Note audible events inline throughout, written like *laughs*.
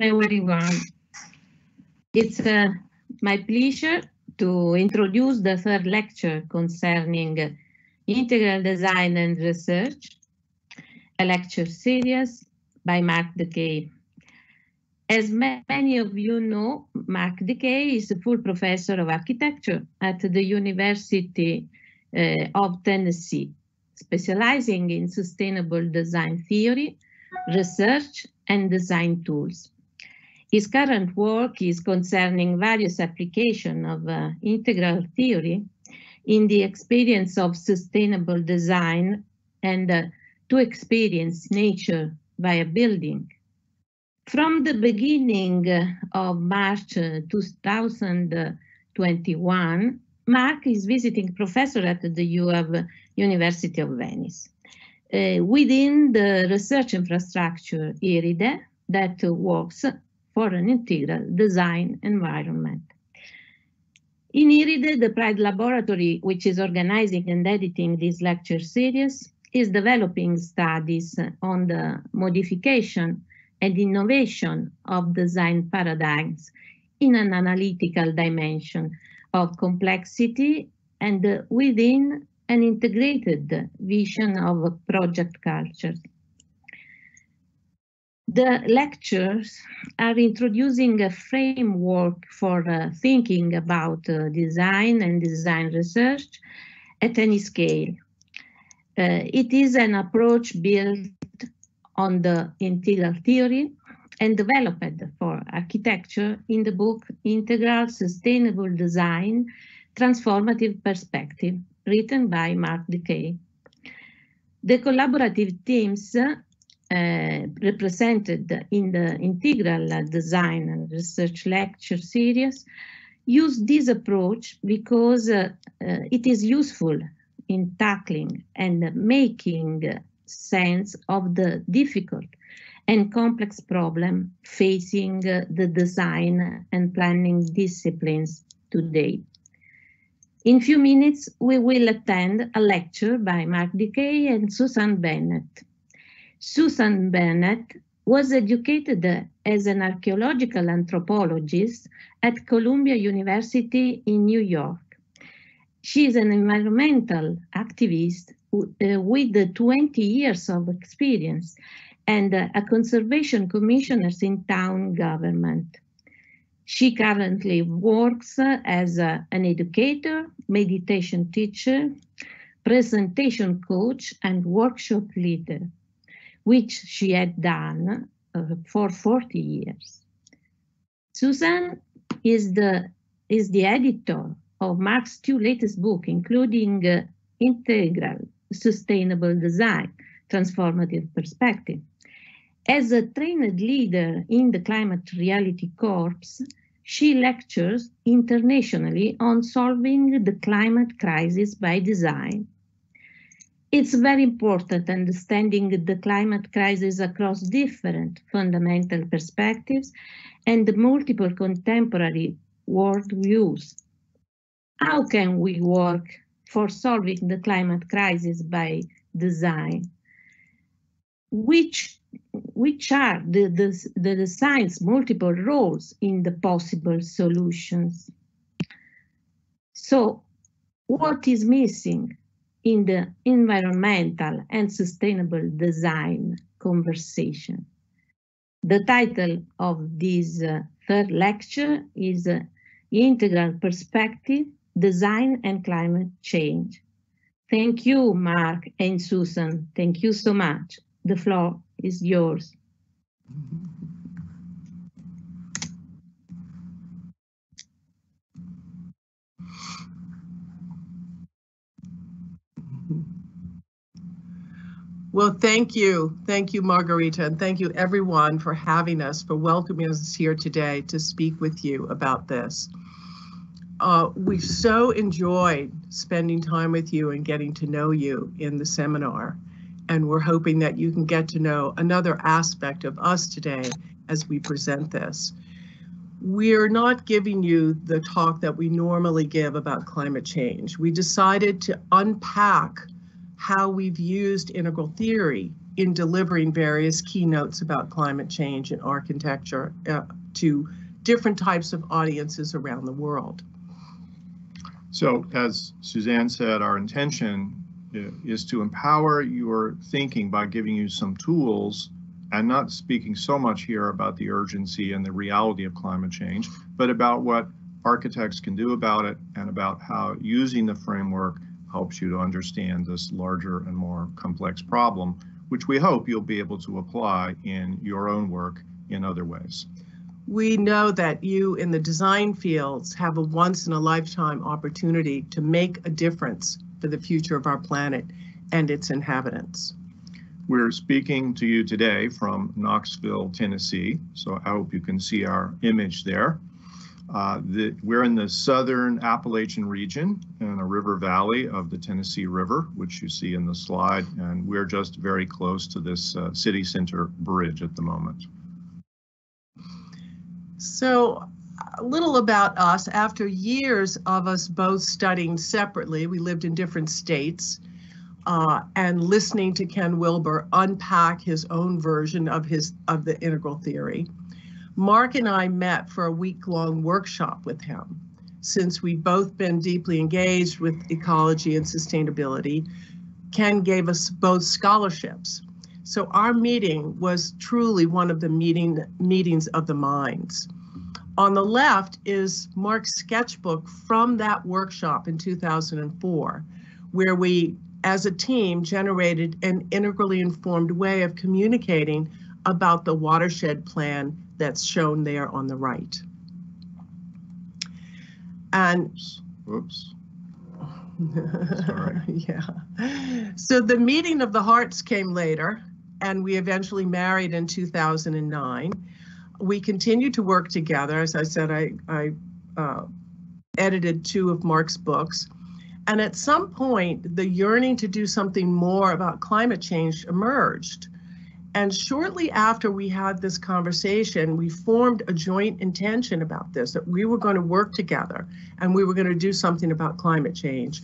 everyone. It's uh, my pleasure to introduce the third lecture concerning integral design and research, a lecture series by Mark DeKay. As many of you know, Mark DeKay is a full professor of architecture at the University uh, of Tennessee, specializing in sustainable design theory, research, and design tools. His current work is concerning various applications of uh, integral theory in the experience of sustainable design and uh, to experience nature via building. From the beginning uh, of March uh, 2021, Mark is visiting professor at the U of University of Venice. Uh, within the research infrastructure IRIDE that works for an integral design environment. In IRIDE, the Pride Laboratory, which is organizing and editing this lecture series, is developing studies on the modification and innovation of design paradigms in an analytical dimension of complexity and within an integrated vision of project cultures. The lectures are introducing a framework for uh, thinking about uh, design and design research at any scale. Uh, it is an approach built on the integral theory and developed for architecture in the book Integral Sustainable Design Transformative Perspective, written by Mark DeKay. The collaborative teams uh, represented in the Integral Design and Research Lecture Series use this approach because uh, uh, it is useful in tackling and making sense of the difficult and complex problem facing the design and planning disciplines today. In few minutes, we will attend a lecture by Mark DeKay and Susan Bennet. Susan Bennet was educated as an archaeological anthropologist at Columbia University in New York. She is an environmental activist uh, with 20 years of experience and a conservation commissioner in town government. She currently works as a, an educator, meditation teacher, presentation coach, and workshop leader, which she had done uh, for 40 years. Susan is the, is the editor of Mark's two latest books, including uh, Integral Sustainable Design, Transformative Perspective. As a trained leader in the Climate Reality Corps, she lectures internationally on solving the climate crisis by design. It's very important understanding the climate crisis across different fundamental perspectives and multiple contemporary worldviews. How can we work for solving the climate crisis by design? Which which are the, the, the design's multiple roles in the possible solutions. So what is missing in the environmental and sustainable design conversation? The title of this uh, third lecture is uh, Integral Perspective, Design and Climate Change. Thank you, Mark and Susan. Thank you so much. The floor is yours. Well, thank you. Thank you, Margarita, and thank you everyone for having us, for welcoming us here today to speak with you about this. Uh, we so enjoyed spending time with you and getting to know you in the seminar and we're hoping that you can get to know another aspect of us today as we present this. We're not giving you the talk that we normally give about climate change. We decided to unpack how we've used integral theory in delivering various keynotes about climate change and architecture uh, to different types of audiences around the world. So as Susanne said, our intention Uh, is to empower your thinking by giving you some tools and not speaking so much here about the urgency and the reality of climate change, but about what architects can do about it and about how using the framework helps you to understand this larger and more complex problem, which we hope you'll be able to apply in your own work in other ways. We know that you in the design fields have a once in a lifetime opportunity to make a difference for the future of our planet and its inhabitants. We're speaking to you today from Knoxville, Tennessee, so I hope you can see our image there. Uh, the, we're in the southern Appalachian region in a river valley of the Tennessee River, which you see in the slide, and we're just very close to this uh, city center bridge at the moment. So little about us. After years of us both studying separately, we lived in different states, uh, and listening to Ken Wilber unpack his own version of his of the integral theory. Mark and I met for a week-long workshop with him. Since we've both been deeply engaged with ecology and sustainability, Ken gave us both scholarships. So our meeting was truly one of the meeting meetings of the minds. On the left is Mark's sketchbook from that workshop in 2004, where we, as a team, generated an integrally informed way of communicating about the watershed plan that's shown there on the right. And Oops. *laughs* yeah. So the meeting of the hearts came later, and we eventually married in 2009. We continued to work together. As I said, I, I uh, edited two of Mark's books. And at some point, the yearning to do something more about climate change emerged. And shortly after we had this conversation, we formed a joint intention about this that we were going to work together and we were going to do something about climate change.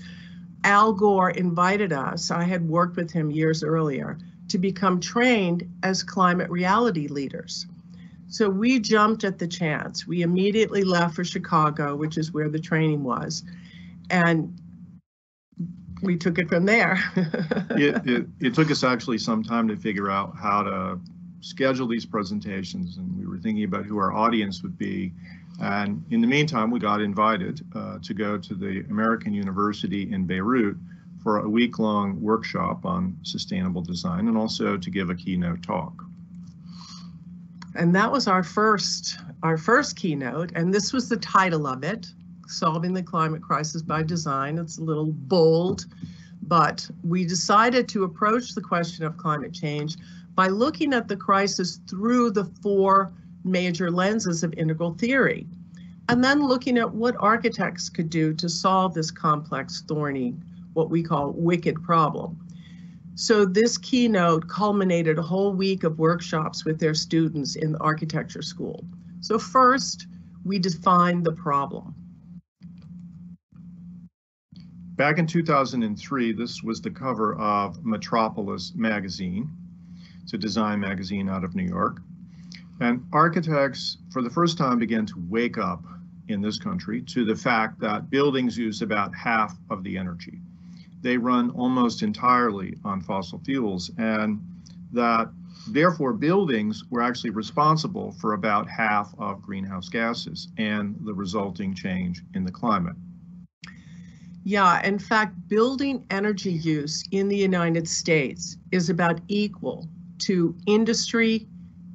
Al Gore invited us, I had worked with him years earlier, to become trained as climate reality leaders. So we jumped at the chance. We immediately left for Chicago, which is where the training was. And we took it from there. *laughs* it, it, it, took us actually some time to figure out how to schedule these presentations and we were thinking about who our audience would be. And in the meantime, we got invited uh, to go to the American University in Beirut for a week-long workshop on sustainable design and also to give a keynote talk. And that was our first, our first keynote, and this was the title of it, solving the climate crisis by design. It's a little bold, but we decided to approach the question of climate change by looking at the crisis through the four major lenses of integral theory, and then looking at what architects could do to solve this complex, thorny, what we call wicked problem. So this keynote culminated a whole week of workshops with their students in the architecture school. So first, we defined the problem. Back in 2003, this was the cover of Metropolis magazine. It's a design magazine out of New York. And architects, for the first time, began to wake up in this country to the fact that buildings use about half of the energy. They run almost entirely on fossil fuels, and that therefore buildings were actually responsible for about half of greenhouse gases and the resulting change in the climate. Yeah, in fact, building energy use in the United States is about equal to industry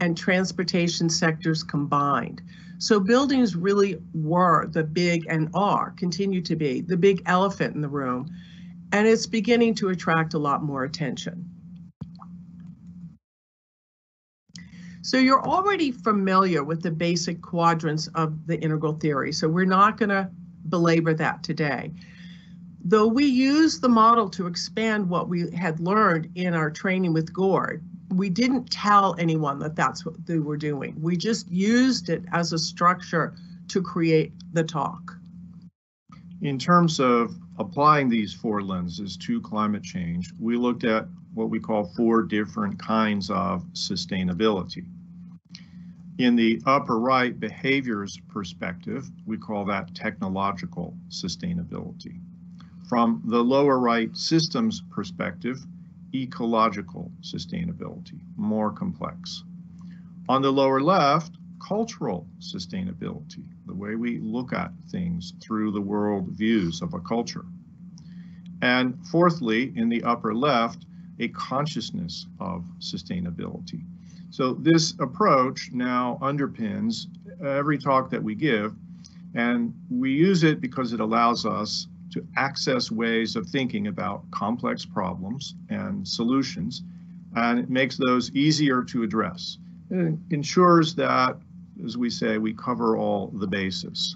and transportation sectors combined. So buildings really were the big and are, continue to be, the big elephant in the room. And it's beginning to attract a lot more attention. So you're already familiar with the basic quadrants of the integral theory. So we're not going to belabor that today. Though we used the model to expand what we had learned in our training with Gore, we didn't tell anyone that that's what they were doing. We just used it as a structure to create the talk. In terms of applying these four lenses to climate change, we looked at what we call four different kinds of sustainability. In the upper right behaviors perspective, we call that technological sustainability. From the lower right systems perspective, ecological sustainability, more complex. On the lower left, cultural sustainability, the way we look at things through the world views of a culture. And fourthly, in the upper left, a consciousness of sustainability. So this approach now underpins every talk that we give, and we use it because it allows us to access ways of thinking about complex problems and solutions, and it makes those easier to address. It ensures that, as we say, we cover all the bases.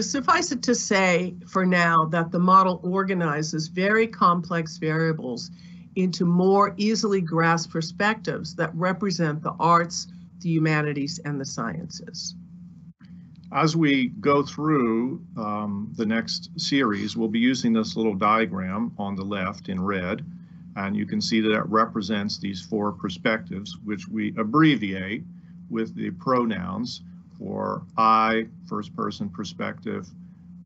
Suffice it to say for now that the model organizes very complex variables into more easily grasped perspectives that represent the arts, the humanities, and the sciences. As we go through um, the next series, we'll be using this little diagram on the left in red, and you can see that it represents these four perspectives, which we abbreviate with the pronouns for I, first person perspective,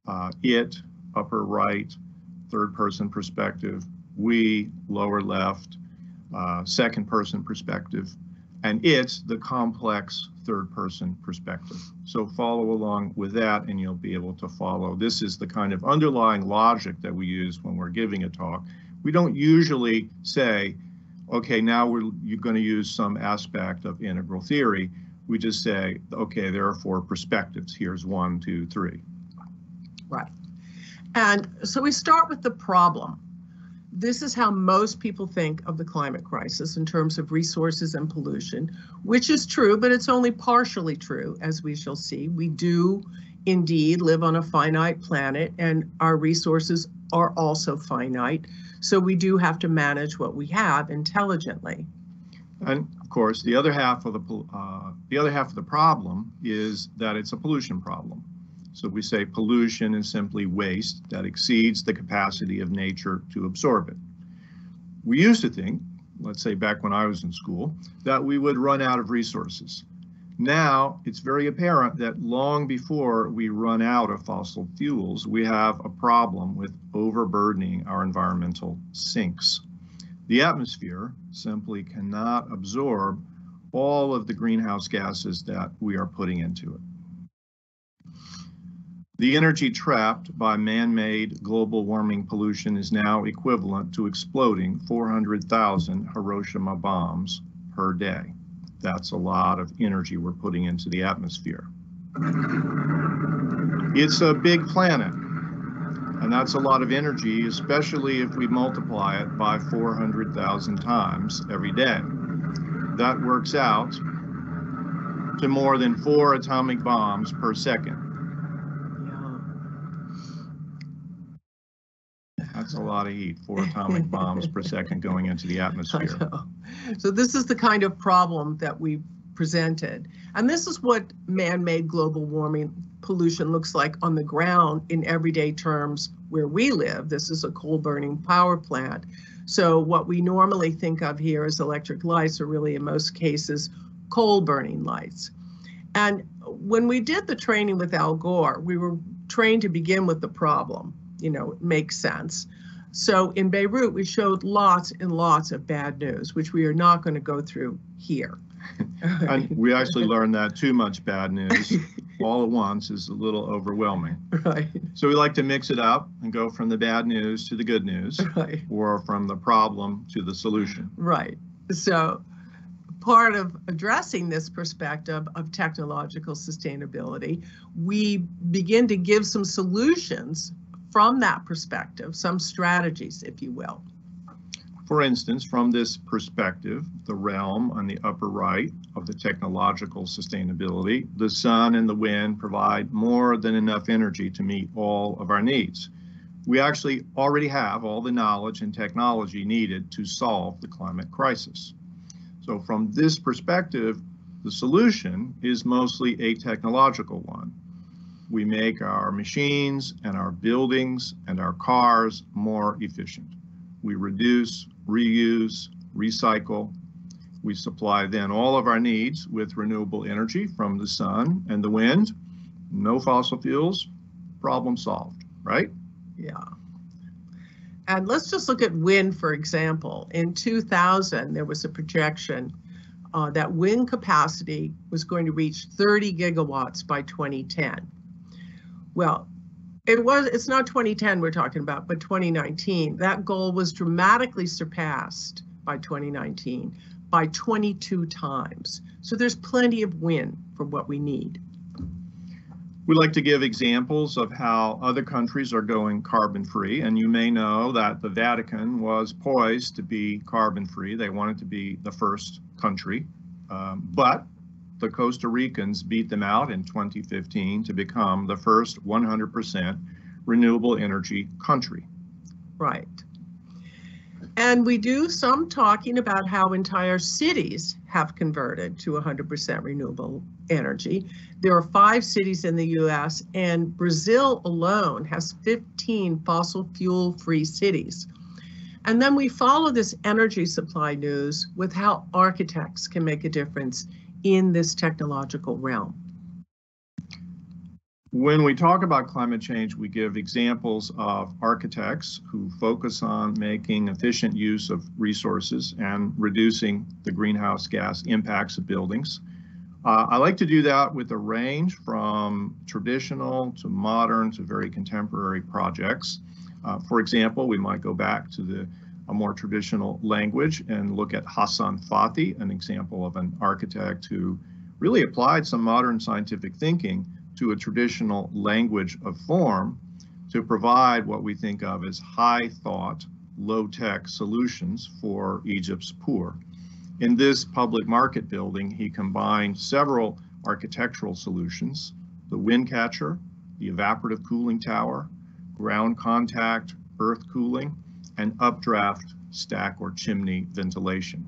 uh, it, upper right, third person perspective, we, lower left, uh, second person perspective, and it's the complex third person perspective. So follow along with that and you'll be able to follow. This is the kind of underlying logic that we use when we're giving a talk. We don't usually say, okay, now we're you're going to use some aspect of integral theory. We just say, okay, there are four perspectives. Here's one, two, three. Right. And so we start with the problem this is how most people think of the climate crisis in terms of resources and pollution, which is true, but it's only partially true, as we shall see. We do indeed live on a finite planet, and our resources are also finite. So we do have to manage what we have intelligently. And of course, the other half of the uh, the other half of the problem is that it's a pollution problem. So we say pollution is simply waste that exceeds the capacity of nature to absorb it. We used to think, let's say back when I was in school, that we would run out of resources. Now it's very apparent that long before we run out of fossil fuels, we have a problem with overburdening our environmental sinks. The atmosphere simply cannot absorb all of the greenhouse gases that we are putting into it. The energy trapped by man-made global warming pollution is now equivalent to exploding 400,000 Hiroshima bombs per day. That's a lot of energy we're putting into the atmosphere. It's a big planet, and that's a lot of energy, especially if we multiply it by 400,000 times every day. That works out to more than four atomic bombs per second. That's a lot of heat, four atomic bombs per second going into the *laughs* atmosphere. So this is the kind of problem that we presented. And this is what man-made global warming pollution looks like on the ground in everyday terms where we live. This is a coal burning power plant. So what we normally think of here as electric lights are really in most cases coal burning lights. And when we did the training with Al Gore, we were trained to begin with the problem, you know, makes sense. So in Beirut, we showed lots and lots of bad news, which we are not going to go through here. *laughs* and we actually learned that too much bad news *laughs* all at once is a little overwhelming. Right. So we like to mix it up and go from the bad news to the good news, right. or from the problem to the solution. Right. So part of addressing this perspective of technological sustainability, we begin to give some solutions from that perspective, some strategies, if you will. For instance, from this perspective, the realm on the upper right of the technological sustainability, the sun and the wind provide more than enough energy to meet all of our needs. We actually already have all the knowledge and technology needed to solve the climate crisis. So from this perspective, the solution is mostly a technological one we make our machines and our buildings and our cars more efficient. we reduce, reuse, recycle. We supply then all of our needs with renewable energy from the sun and the wind. No fossil fuels, problem solved, right? Yeah. And let's just look at wind, for example. In 2000, there was a projection uh, that wind capacity was going to reach 30 gigawatts by 2010. Well, it was it's not 2010 we're talking about, but 2019. That goal was dramatically surpassed by 2019 by 22 times. So there's plenty of win for what we need. We like to give examples of how other countries are going carbon free, and you may know that the Vatican was poised to be carbon free. They wanted to be the first country, um, but the Costa Ricans beat them out in 2015 to become the first 100% renewable energy country. Right. And we do some talking about how entire cities have converted to 100% renewable energy. There are five cities in the US, and Brazil alone has 15 fossil fuel free cities. And then we follow this energy supply news with how architects can make a difference in this technological realm. When we talk about climate change, we give examples of architects who focus on making efficient use of resources and reducing the greenhouse gas impacts of buildings. Uh, I like to do that with a range from traditional to modern to very contemporary projects. Uh, for example, we might go back to the a more traditional language and look at Hassan Fathi, an example of an architect who really applied some modern scientific thinking to a traditional language of form to provide what we think of as high thought, low tech solutions for Egypt's poor. In this public market building, he combined several architectural solutions, the wind catcher, the evaporative cooling tower, ground contact, earth cooling, and updraft stack or chimney ventilation,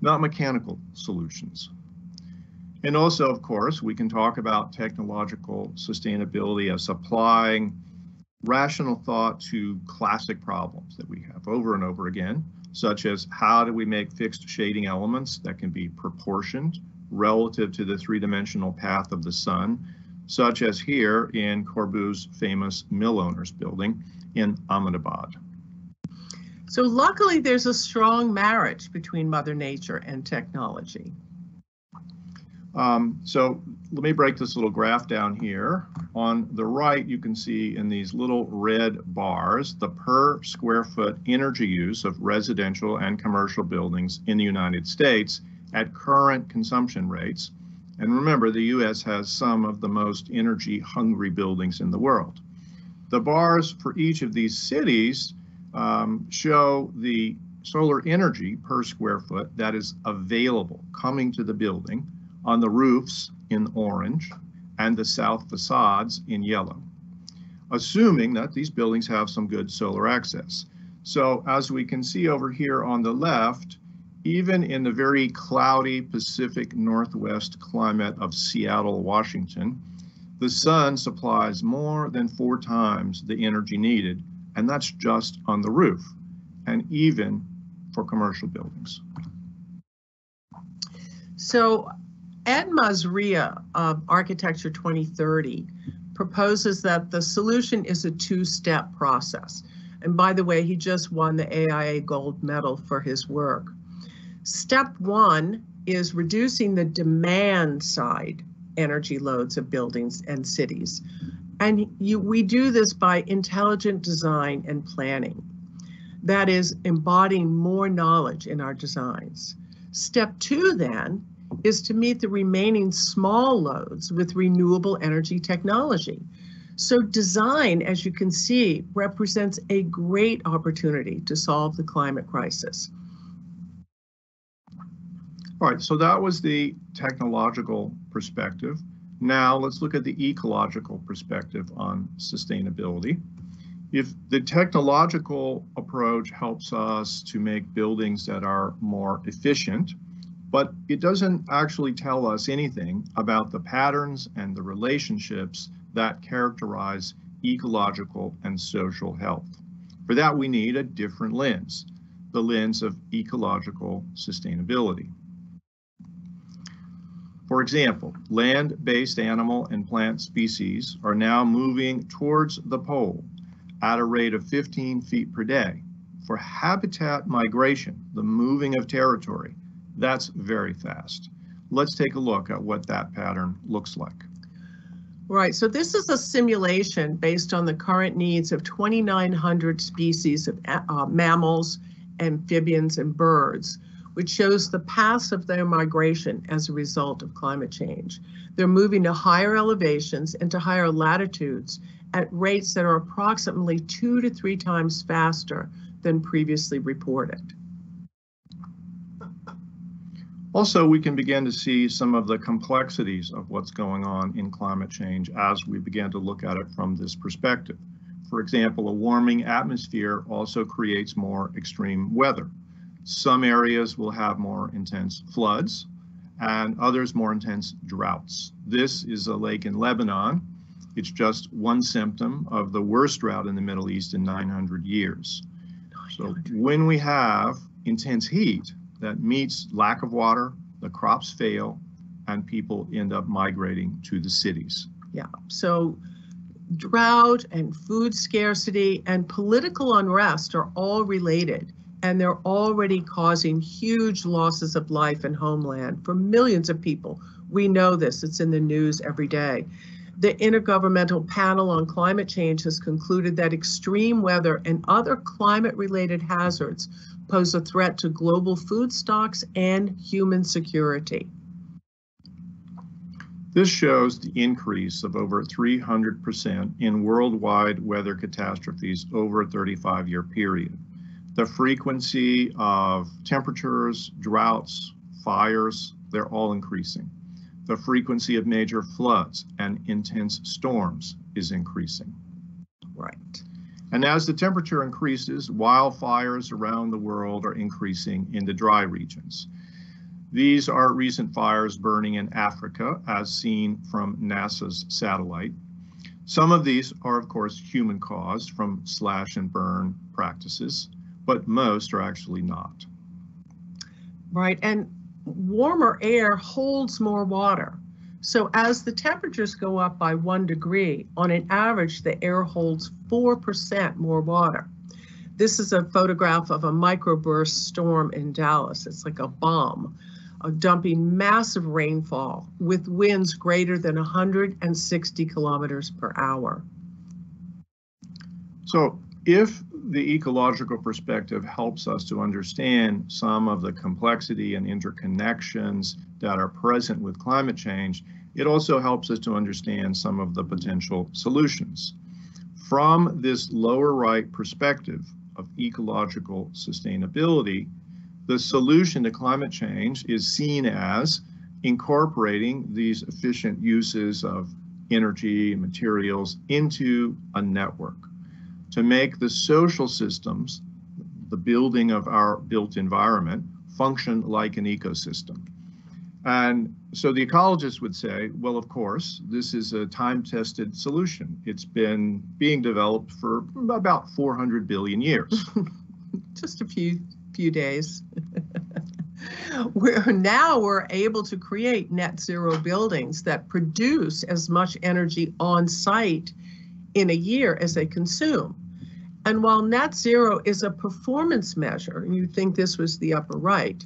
not mechanical solutions. And also, of course, we can talk about technological sustainability as applying rational thought to classic problems that we have over and over again, such as how do we make fixed shading elements that can be proportioned relative to the three-dimensional path of the sun, such as here in Corbu's famous mill owners building in Ahmedabad. So luckily there's a strong marriage between Mother Nature and technology. Um, so let me break this little graph down here. On the right, you can see in these little red bars, the per square foot energy use of residential and commercial buildings in the United States at current consumption rates. And remember, the US has some of the most energy hungry buildings in the world. The bars for each of these cities um, show the solar energy per square foot that is available coming to the building on the roofs in orange and the south facades in yellow, assuming that these buildings have some good solar access. So as we can see over here on the left, even in the very cloudy Pacific Northwest climate of Seattle, Washington, the sun supplies more than four times the energy needed, and that's just on the roof, and even for commercial buildings. So Ed Mazria of Architecture 2030 proposes that the solution is a two-step process. And by the way, he just won the AIA gold medal for his work. Step one is reducing the demand side energy loads of buildings and cities. And you, we do this by intelligent design and planning. That is embodying more knowledge in our designs. Step two then is to meet the remaining small loads with renewable energy technology. So design, as you can see, represents a great opportunity to solve the climate crisis. All right, so that was the technological perspective. Now let's look at the ecological perspective on sustainability. If the technological approach helps us to make buildings that are more efficient, but it doesn't actually tell us anything about the patterns and the relationships that characterize ecological and social health. For that, we need a different lens, the lens of ecological sustainability. For example, land-based animal and plant species are now moving towards the pole at a rate of 15 feet per day. For habitat migration, the moving of territory, that's very fast. Let's take a look at what that pattern looks like. Right, so this is a simulation based on the current needs of 2,900 species of uh, mammals, amphibians, and birds which shows the paths of their migration as a result of climate change. They're moving to higher elevations and to higher latitudes at rates that are approximately two to three times faster than previously reported. Also, we can begin to see some of the complexities of what's going on in climate change as we begin to look at it from this perspective. For example, a warming atmosphere also creates more extreme weather. Some areas will have more intense floods and others more intense droughts. This is a lake in Lebanon. It's just one symptom of the worst drought in the Middle East in 900 years. So when we have intense heat that meets lack of water, the crops fail, and people end up migrating to the cities. Yeah, so drought and food scarcity and political unrest are all related and they're already causing huge losses of life and homeland for millions of people. We know this, it's in the news every day. The Intergovernmental Panel on Climate Change has concluded that extreme weather and other climate related hazards pose a threat to global food stocks and human security. This shows the increase of over 300% in worldwide weather catastrophes over a 35 year period the frequency of temperatures, droughts, fires, they're all increasing. The frequency of major floods and intense storms is increasing. Right. And as the temperature increases, wildfires around the world are increasing in the dry regions. These are recent fires burning in Africa, as seen from NASA's satellite. Some of these are, of course, human caused from slash and burn practices but most are actually not. Right, and warmer air holds more water. So as the temperatures go up by one degree, on an average, the air holds 4% more water. This is a photograph of a microburst storm in Dallas. It's like a bomb, uh, dumping massive rainfall with winds greater than 160 kilometers per hour. So if the ecological perspective helps us to understand some of the complexity and interconnections that are present with climate change. It also helps us to understand some of the potential solutions. From this lower right perspective of ecological sustainability, the solution to climate change is seen as incorporating these efficient uses of energy and materials into a network to make the social systems, the building of our built environment, function like an ecosystem. And so the ecologists would say, well, of course, this is a time-tested solution. It's been being developed for about 400 billion years. *laughs* Just a few few days. *laughs* we're now we're able to create net zero buildings that produce as much energy on site in a year as they consume. And while net zero is a performance measure, and you think this was the upper right,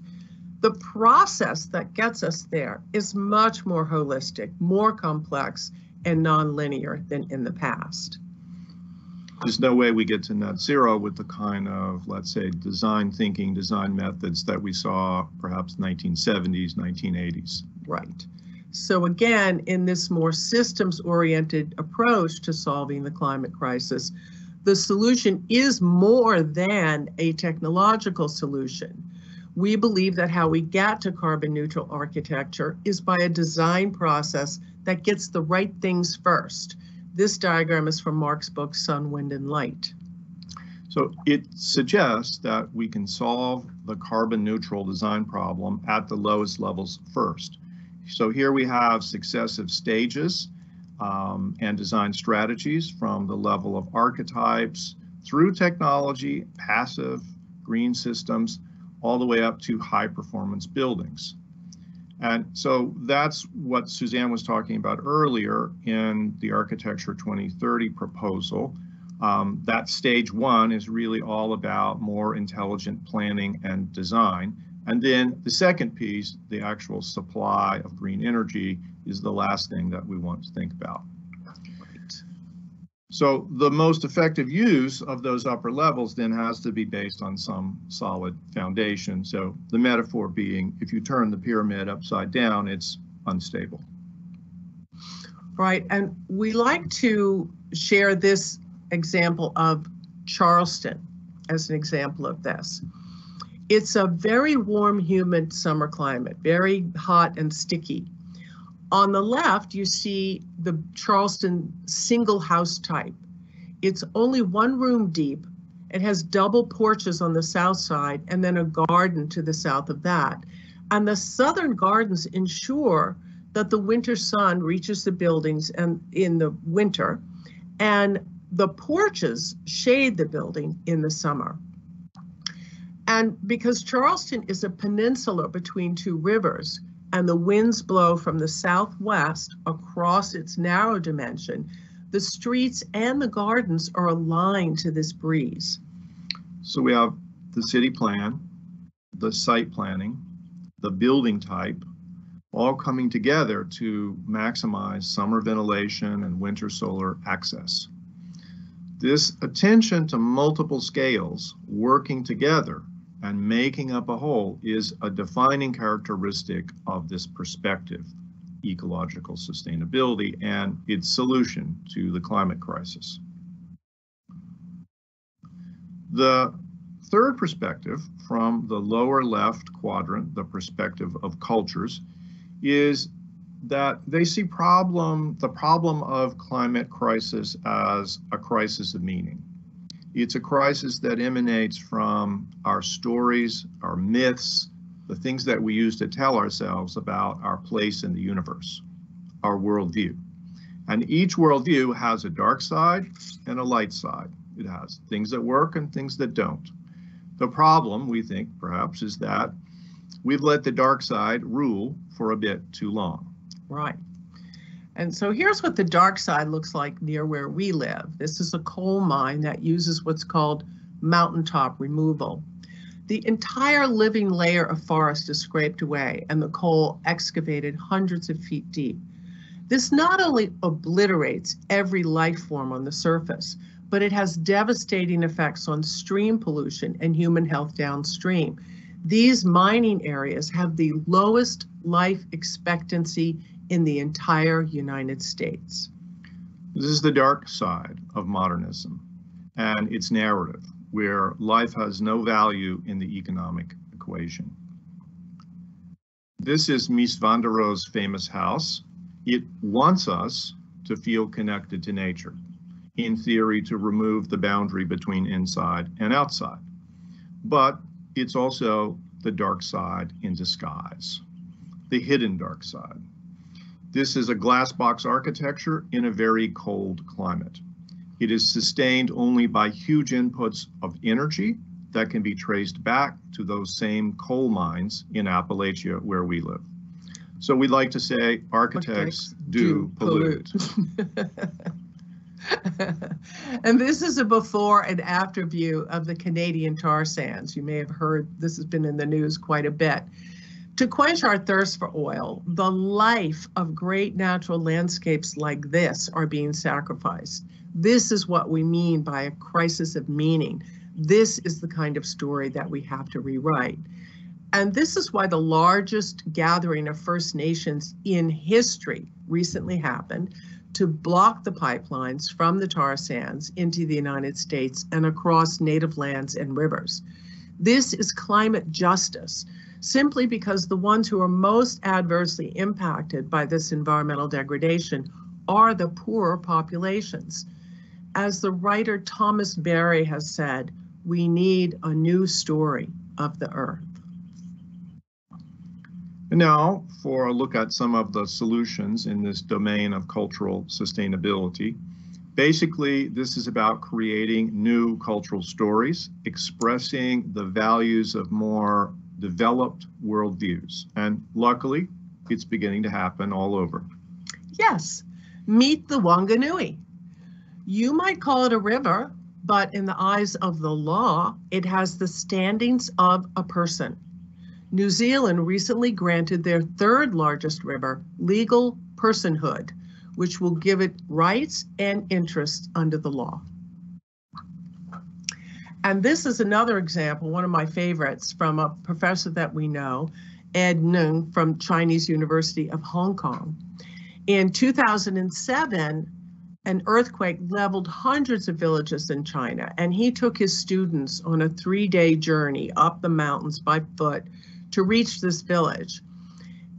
the process that gets us there is much more holistic, more complex, and nonlinear than in the past. There's no way we get to net zero with the kind of, let's say, design thinking, design methods that we saw perhaps 1970s, 1980s. Right. So again, in this more systems-oriented approach to solving the climate crisis, the solution is more than a technological solution. We believe that how we get to carbon neutral architecture is by a design process that gets the right things first. This diagram is from Mark's book, Sun, Wind, and Light. So it suggests that we can solve the carbon neutral design problem at the lowest levels first. So here we have successive stages um, and design strategies from the level of archetypes through technology, passive green systems, all the way up to high performance buildings. And so that's what Susanne was talking about earlier in the Architecture 2030 proposal. Um, that stage one is really all about more intelligent planning and design. And then the second piece, the actual supply of green energy, is the last thing that we want to think about. So the most effective use of those upper levels then has to be based on some solid foundation. So the metaphor being, if you turn the pyramid upside down, it's unstable. Right, and we like to share this example of Charleston as an example of this. It's a very warm, humid summer climate, very hot and sticky. On the left, you see the Charleston single house type. It's only one room deep. It has double porches on the south side and then a garden to the south of that. And the southern gardens ensure that the winter sun reaches the buildings and in the winter and the porches shade the building in the summer. And because Charleston is a peninsula between two rivers, and the winds blow from the southwest across its narrow dimension, the streets and the gardens are aligned to this breeze. So we have the city plan, the site planning, the building type, all coming together to maximize summer ventilation and winter solar access. This attention to multiple scales working together and making up a whole is a defining characteristic of this perspective, ecological sustainability and its solution to the climate crisis. The third perspective from the lower left quadrant, the perspective of cultures, is that they see problem the problem of climate crisis as a crisis of meaning. It's a crisis that emanates from our stories, our myths, the things that we use to tell ourselves about our place in the universe, our worldview. And each worldview has a dark side and a light side. It has things that work and things that don't. The problem, we think, perhaps, is that we've let the dark side rule for a bit too long. Right. And so here's what the dark side looks like near where we live. This is a coal mine that uses what's called mountaintop removal. The entire living layer of forest is scraped away and the coal excavated hundreds of feet deep. This not only obliterates every life form on the surface, but it has devastating effects on stream pollution and human health downstream. These mining areas have the lowest life expectancy in the entire United States. This is the dark side of modernism and its narrative, where life has no value in the economic equation. This is Mies van der Rohe's famous house. It wants us to feel connected to nature, in theory to remove the boundary between inside and outside. But it's also the dark side in disguise, the hidden dark side. This is a glass box architecture in a very cold climate. It is sustained only by huge inputs of energy that can be traced back to those same coal mines in Appalachia where we live. So we'd like to say architects do, do pollute. pollute. *laughs* and this is a before and after view of the Canadian tar sands. You may have heard this has been in the news quite a bit. To quench our thirst for oil, the life of great natural landscapes like this are being sacrificed. This is what we mean by a crisis of meaning. This is the kind of story that we have to rewrite. And this is why the largest gathering of First Nations in history recently happened to block the pipelines from the tar sands into the United States and across native lands and rivers. This is climate justice simply because the ones who are most adversely impacted by this environmental degradation are the poorer populations. As the writer Thomas Berry has said, we need a new story of the earth. And now for a look at some of the solutions in this domain of cultural sustainability. Basically, this is about creating new cultural stories, expressing the values of more developed worldviews. And luckily, it's beginning to happen all over. Yes, meet the Wanganui. You might call it a river, but in the eyes of the law, it has the standings of a person. New Zealand recently granted their third largest river legal personhood which will give it rights and interests under the law. And this is another example, one of my favorites from a professor that we know, Ed Ng from Chinese University of Hong Kong. In 2007, an earthquake leveled hundreds of villages in China, and he took his students on a three-day journey up the mountains by foot to reach this village.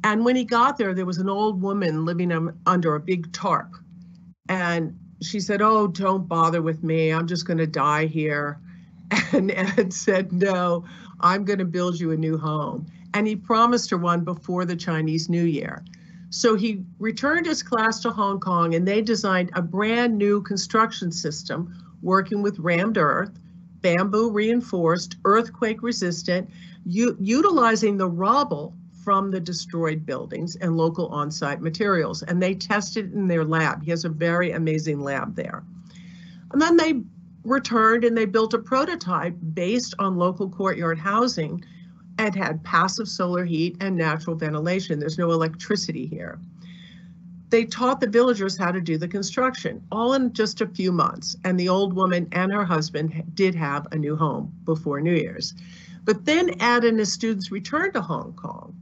And when he got there, there was an old woman living under a big tarp. And she said, Oh, don't bother with me. I'm just going to die here. *laughs* And Ed said, No, I'm going to build you a new home. And he promised her one before the Chinese New Year. So he returned his class to Hong Kong and they designed a brand new construction system working with rammed earth, bamboo reinforced, earthquake resistant, utilizing the rubble from the destroyed buildings and local on-site materials. And they tested it in their lab. He has a very amazing lab there. And then they returned and they built a prototype based on local courtyard housing and had passive solar heat and natural ventilation. There's no electricity here. They taught the villagers how to do the construction, all in just a few months. And the old woman and her husband did have a new home before New Year's. But then Ed and his students returned to Hong Kong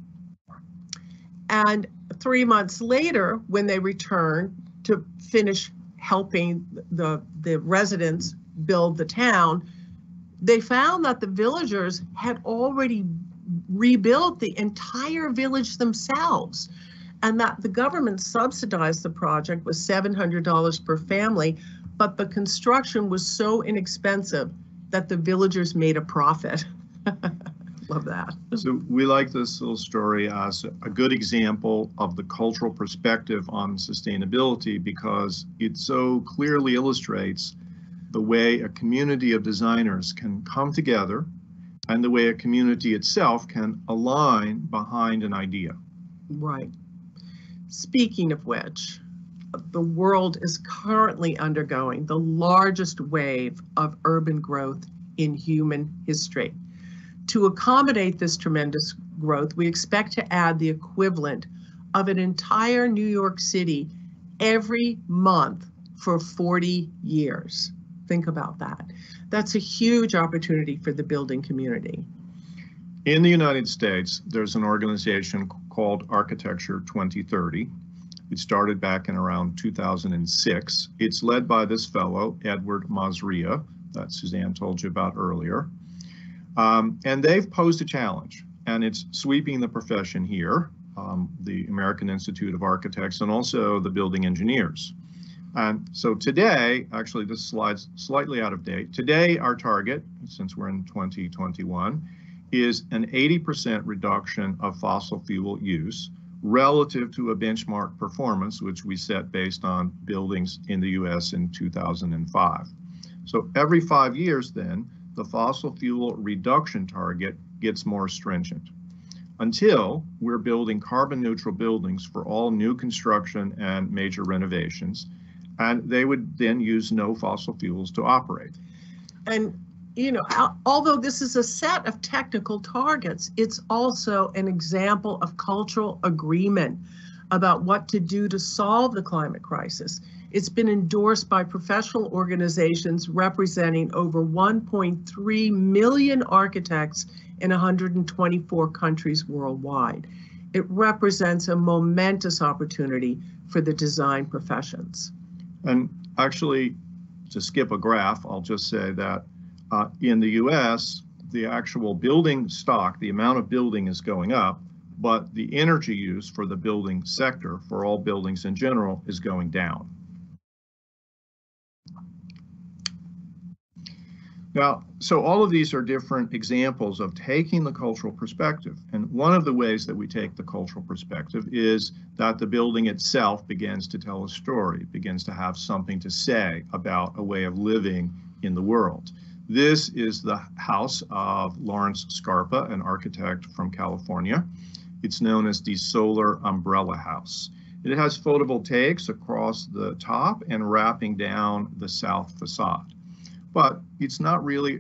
and three months later, when they returned to finish helping the, the residents build the town, they found that the villagers had already rebuilt the entire village themselves and that the government subsidized the project with $700 per family, but the construction was so inexpensive that the villagers made a profit. *laughs* Love that. So we like this little story as a good example of the cultural perspective on sustainability because it so clearly illustrates the way a community of designers can come together and the way a community itself can align behind an idea. Right. Speaking of which, the world is currently undergoing the largest wave of urban growth in human history. To accommodate this tremendous growth, we expect to add the equivalent of an entire New York City every month for 40 years. Think about that. That's a huge opportunity for the building community. In the United States, there's an organization called Architecture 2030. It started back in around 2006. It's led by this fellow, Edward Mazria, that Susanne told you about earlier. Um, and they've posed a challenge, and it's sweeping the profession here, um, the American Institute of Architects, and also the building engineers. And so today, actually this slide's slightly out of date. Today, our target, since we're in 2021, is an 80% reduction of fossil fuel use relative to a benchmark performance, which we set based on buildings in the US in 2005. So every five years then, the fossil fuel reduction target gets more stringent until we're building carbon neutral buildings for all new construction and major renovations. And they would then use no fossil fuels to operate. And, you know, although this is a set of technical targets, it's also an example of cultural agreement about what to do to solve the climate crisis. It's been endorsed by professional organizations representing over 1.3 million architects in 124 countries worldwide. It represents a momentous opportunity for the design professions. And actually, to skip a graph, I'll just say that uh, in the US, the actual building stock, the amount of building is going up, but the energy use for the building sector, for all buildings in general, is going down. Now, so all of these are different examples of taking the cultural perspective. And one of the ways that we take the cultural perspective is that the building itself begins to tell a story, begins to have something to say about a way of living in the world. This is the house of Lawrence Scarpa, an architect from California. It's known as the Solar Umbrella House. It has photovoltaics across the top and wrapping down the south facade. But it's not really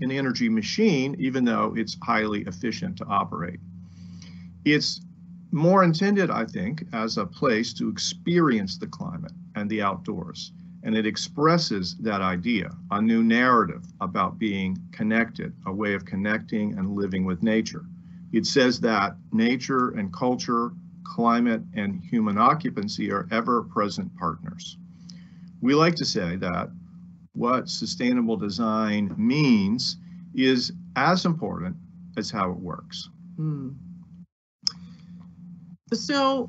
an energy machine, even though it's highly efficient to operate. It's more intended, I think, as a place to experience the climate and the outdoors and it expresses that idea, a new narrative about being connected, a way of connecting and living with nature. It says that nature and culture, climate, and human occupancy are ever present partners. We like to say that what sustainable design means is as important as how it works. Hmm. So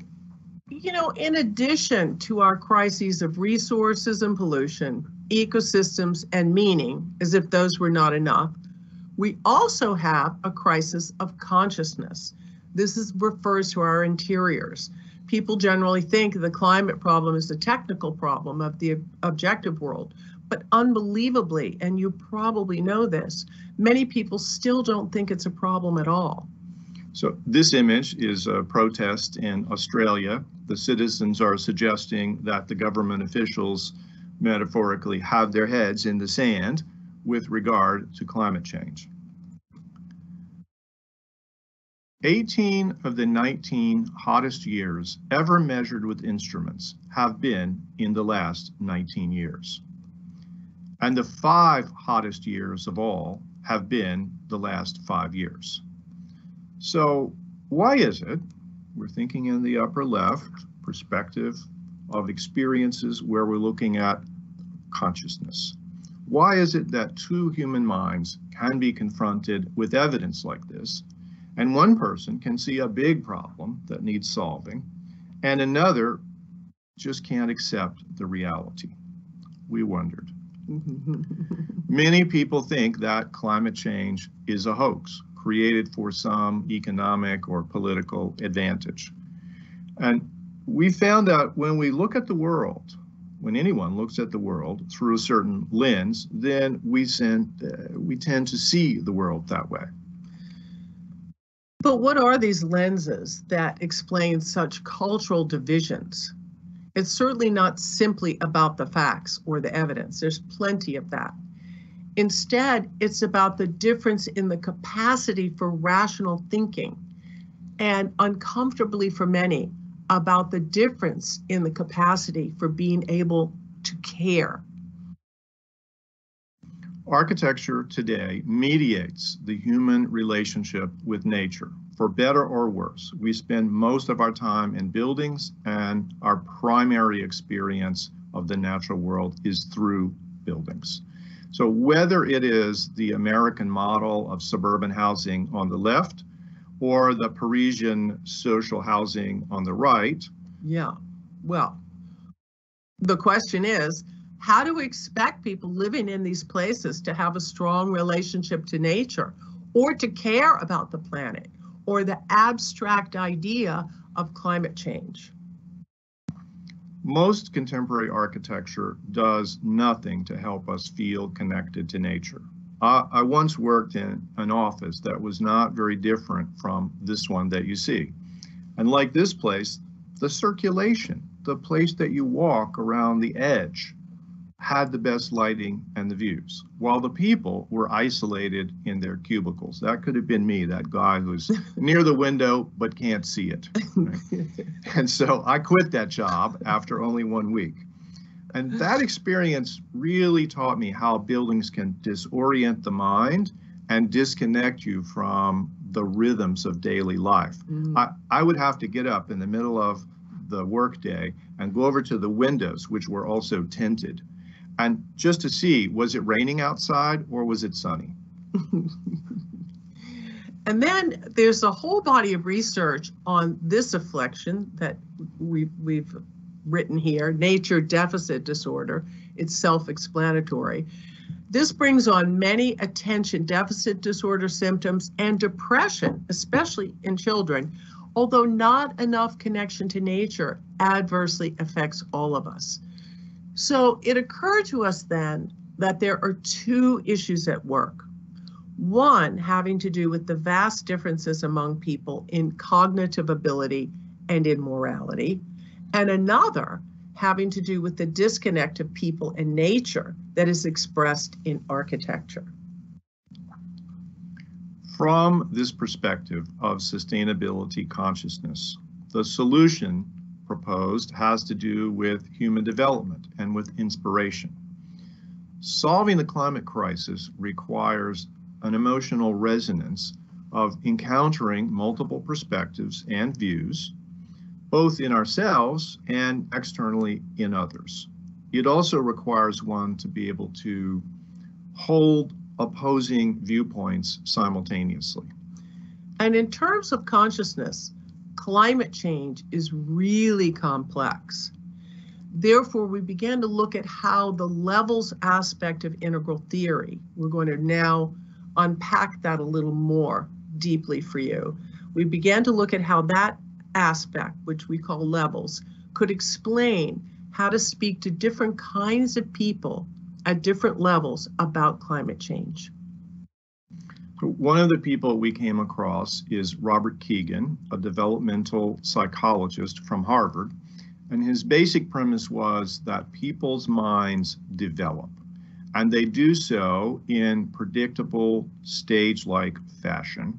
you know, in addition to our crises of resources and pollution, ecosystems and meaning, as if those were not enough, we also have a crisis of consciousness. This is, refers to our interiors. People generally think the climate problem is a technical problem of the objective world, but unbelievably, and you probably know this, many people still don't think it's a problem at all. So this image is a protest in Australia. The citizens are suggesting that the government officials metaphorically have their heads in the sand with regard to climate change. 18 of the 19 hottest years ever measured with instruments have been in the last 19 years. And the five hottest years of all have been the last five years. So why is it, we're thinking in the upper left perspective of experiences where we're looking at consciousness. Why is it that two human minds can be confronted with evidence like this, and one person can see a big problem that needs solving, and another just can't accept the reality? We wondered. *laughs* Many people think that climate change is a hoax created for some economic or political advantage. And we found that when we look at the world, when anyone looks at the world through a certain lens, then we, send, uh, we tend to see the world that way. But what are these lenses that explain such cultural divisions? It's certainly not simply about the facts or the evidence. There's plenty of that. Instead, it's about the difference in the capacity for rational thinking and uncomfortably for many about the difference in the capacity for being able to care. Architecture today mediates the human relationship with nature, for better or worse. We spend most of our time in buildings, and our primary experience of the natural world is through buildings. So whether it is the American model of suburban housing on the left or the Parisian social housing on the right. Yeah, well, the question is, how do we expect people living in these places to have a strong relationship to nature or to care about the planet or the abstract idea of climate change? Most contemporary architecture does nothing to help us feel connected to nature. Uh, I once worked in an office that was not very different from this one that you see. And like this place, the circulation, the place that you walk around the edge, had the best lighting and the views, while the people were isolated in their cubicles. That could have been me, that guy who's *laughs* near the window but can't see it. Right? *laughs* and so I quit that job after only one week. And that experience really taught me how buildings can disorient the mind and disconnect you from the rhythms of daily life. Mm. I, I would have to get up in the middle of the workday and go over to the windows, which were also tinted, and just to see was it raining outside or was it sunny? *laughs* and then there's a whole body of research on this affliction that we've, we've written here nature deficit disorder. It's self explanatory. This brings on many attention deficit disorder symptoms and depression, especially in children, although not enough connection to nature adversely affects all of us. So it occurred to us then that there are two issues at work. One having to do with the vast differences among people in cognitive ability and in morality, and another having to do with the disconnect of people and nature that is expressed in architecture. From this perspective of sustainability consciousness, the solution proposed has to do with human development and with inspiration. Solving the climate crisis requires an emotional resonance of encountering multiple perspectives and views, both in ourselves and externally in others. It also requires one to be able to hold opposing viewpoints simultaneously. And in terms of consciousness, climate change is really complex. Therefore, we began to look at how the levels aspect of integral theory, we're going to now unpack that a little more deeply for you. We began to look at how that aspect, which we call levels, could explain how to speak to different kinds of people at different levels about climate change. One of the people we came across is Robert Kegan, a developmental psychologist from Harvard. And his basic premise was that people's minds develop, and they do so in predictable stage-like fashion,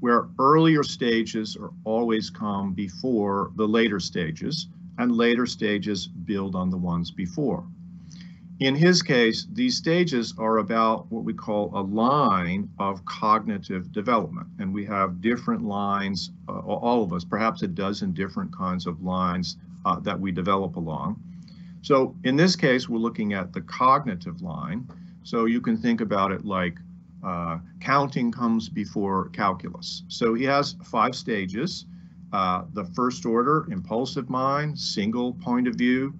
where earlier stages are always come before the later stages, and later stages build on the ones before. In his case, these stages are about what we call a line of cognitive development. And we have different lines, uh, all of us, perhaps a dozen different kinds of lines uh, that we develop along. So in this case, we're looking at the cognitive line. So you can think about it like uh, counting comes before calculus. So he has five stages. Uh, the first order, impulsive mind, single point of view,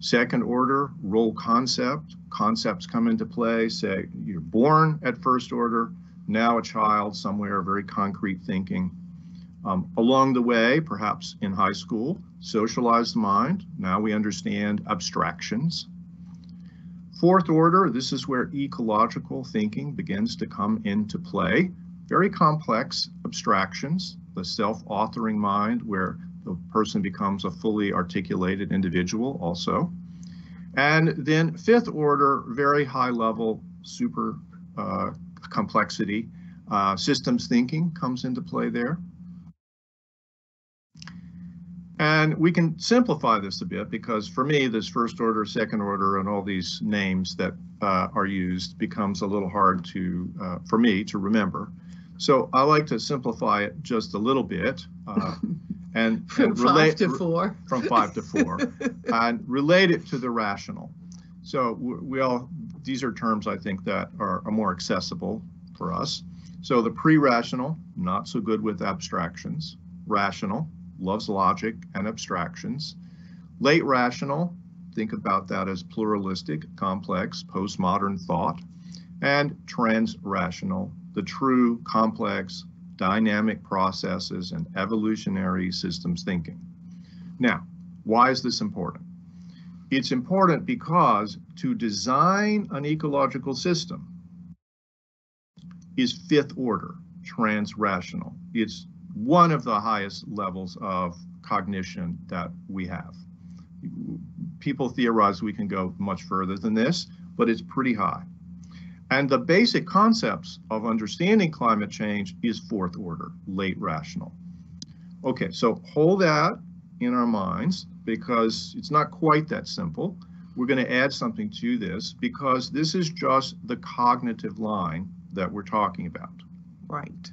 Second order, role concept. Concepts come into play, say you're born at first order, now a child somewhere, very concrete thinking. Um, along the way, perhaps in high school, socialized mind. Now we understand abstractions. Fourth order, this is where ecological thinking begins to come into play. Very complex abstractions, the self-authoring mind where the person becomes a fully articulated individual also. And then fifth order, very high level, super uh, complexity, uh, systems thinking comes into play there. And we can simplify this a bit because for me, this first order, second order, and all these names that uh, are used becomes a little hard to, uh, for me to remember. So I like to simplify it just a little bit. Uh, *laughs* and, *laughs* from relate five to four. From five to four, *laughs* and relate it to the rational. So we all these are terms I think that are, are more accessible for us. So the pre-rational, not so good with abstractions. Rational, loves logic and abstractions. Late rational, think about that as pluralistic, complex, postmodern thought. And trans-rational, the true, complex, dynamic processes, and evolutionary systems thinking. Now, why is this important? It's important because to design an ecological system is fifth order, trans-rational. It's one of the highest levels of cognition that we have. People theorize we can go much further than this, but it's pretty high. And the basic concepts of understanding climate change is fourth order, late rational. Okay, so hold that in our minds because it's not quite that simple. We're going to add something to this because this is just the cognitive line that we're talking about. Right.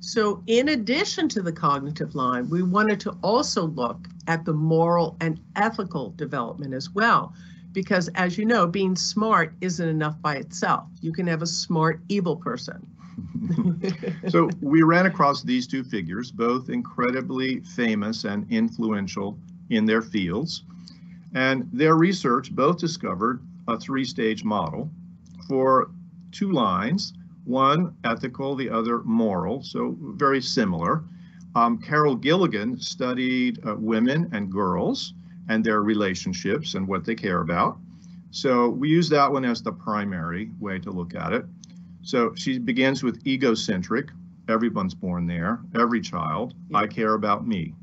So in addition to the cognitive line, we wanted to also look at the moral and ethical development as well because as you know, being smart isn't enough by itself. You can have a smart evil person. so we ran across these two figures, both incredibly famous and influential in their fields. And their research both discovered a three-stage model for two lines, one ethical, the other moral, so very similar. Um, Carol Gilligan studied uh, women and girls and their relationships and what they care about. So we use that one as the primary way to look at it. So she begins with egocentric. Everyone's born there, every child. Yeah. I care about me.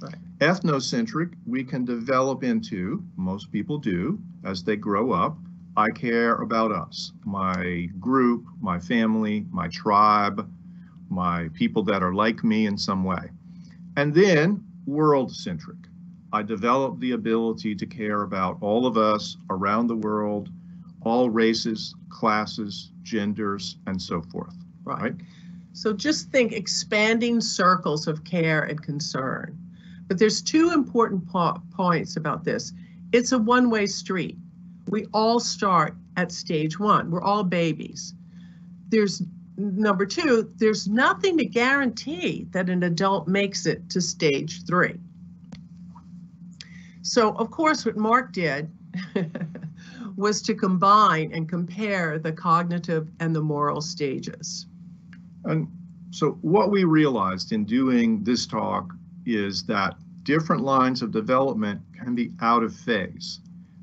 Right. Ethnocentric, we can develop into, most people do, as they grow up. I care about us, my group, my family, my tribe, my people that are like me in some way. And then world centric. I develop the ability to care about all of us around the world, all races, classes, genders, and so forth. Right. Right. So just think expanding circles of care and concern. But there's two important po- points about this. It's a one-way street. We all start at stage one. We're all babies. There's number two, there's nothing to guarantee that an adult makes it to stage three. So, of course, what Mark did *laughs* was to combine and compare the cognitive and the moral stages. And so what we realized in doing this talk is that different lines of development can be out of phase.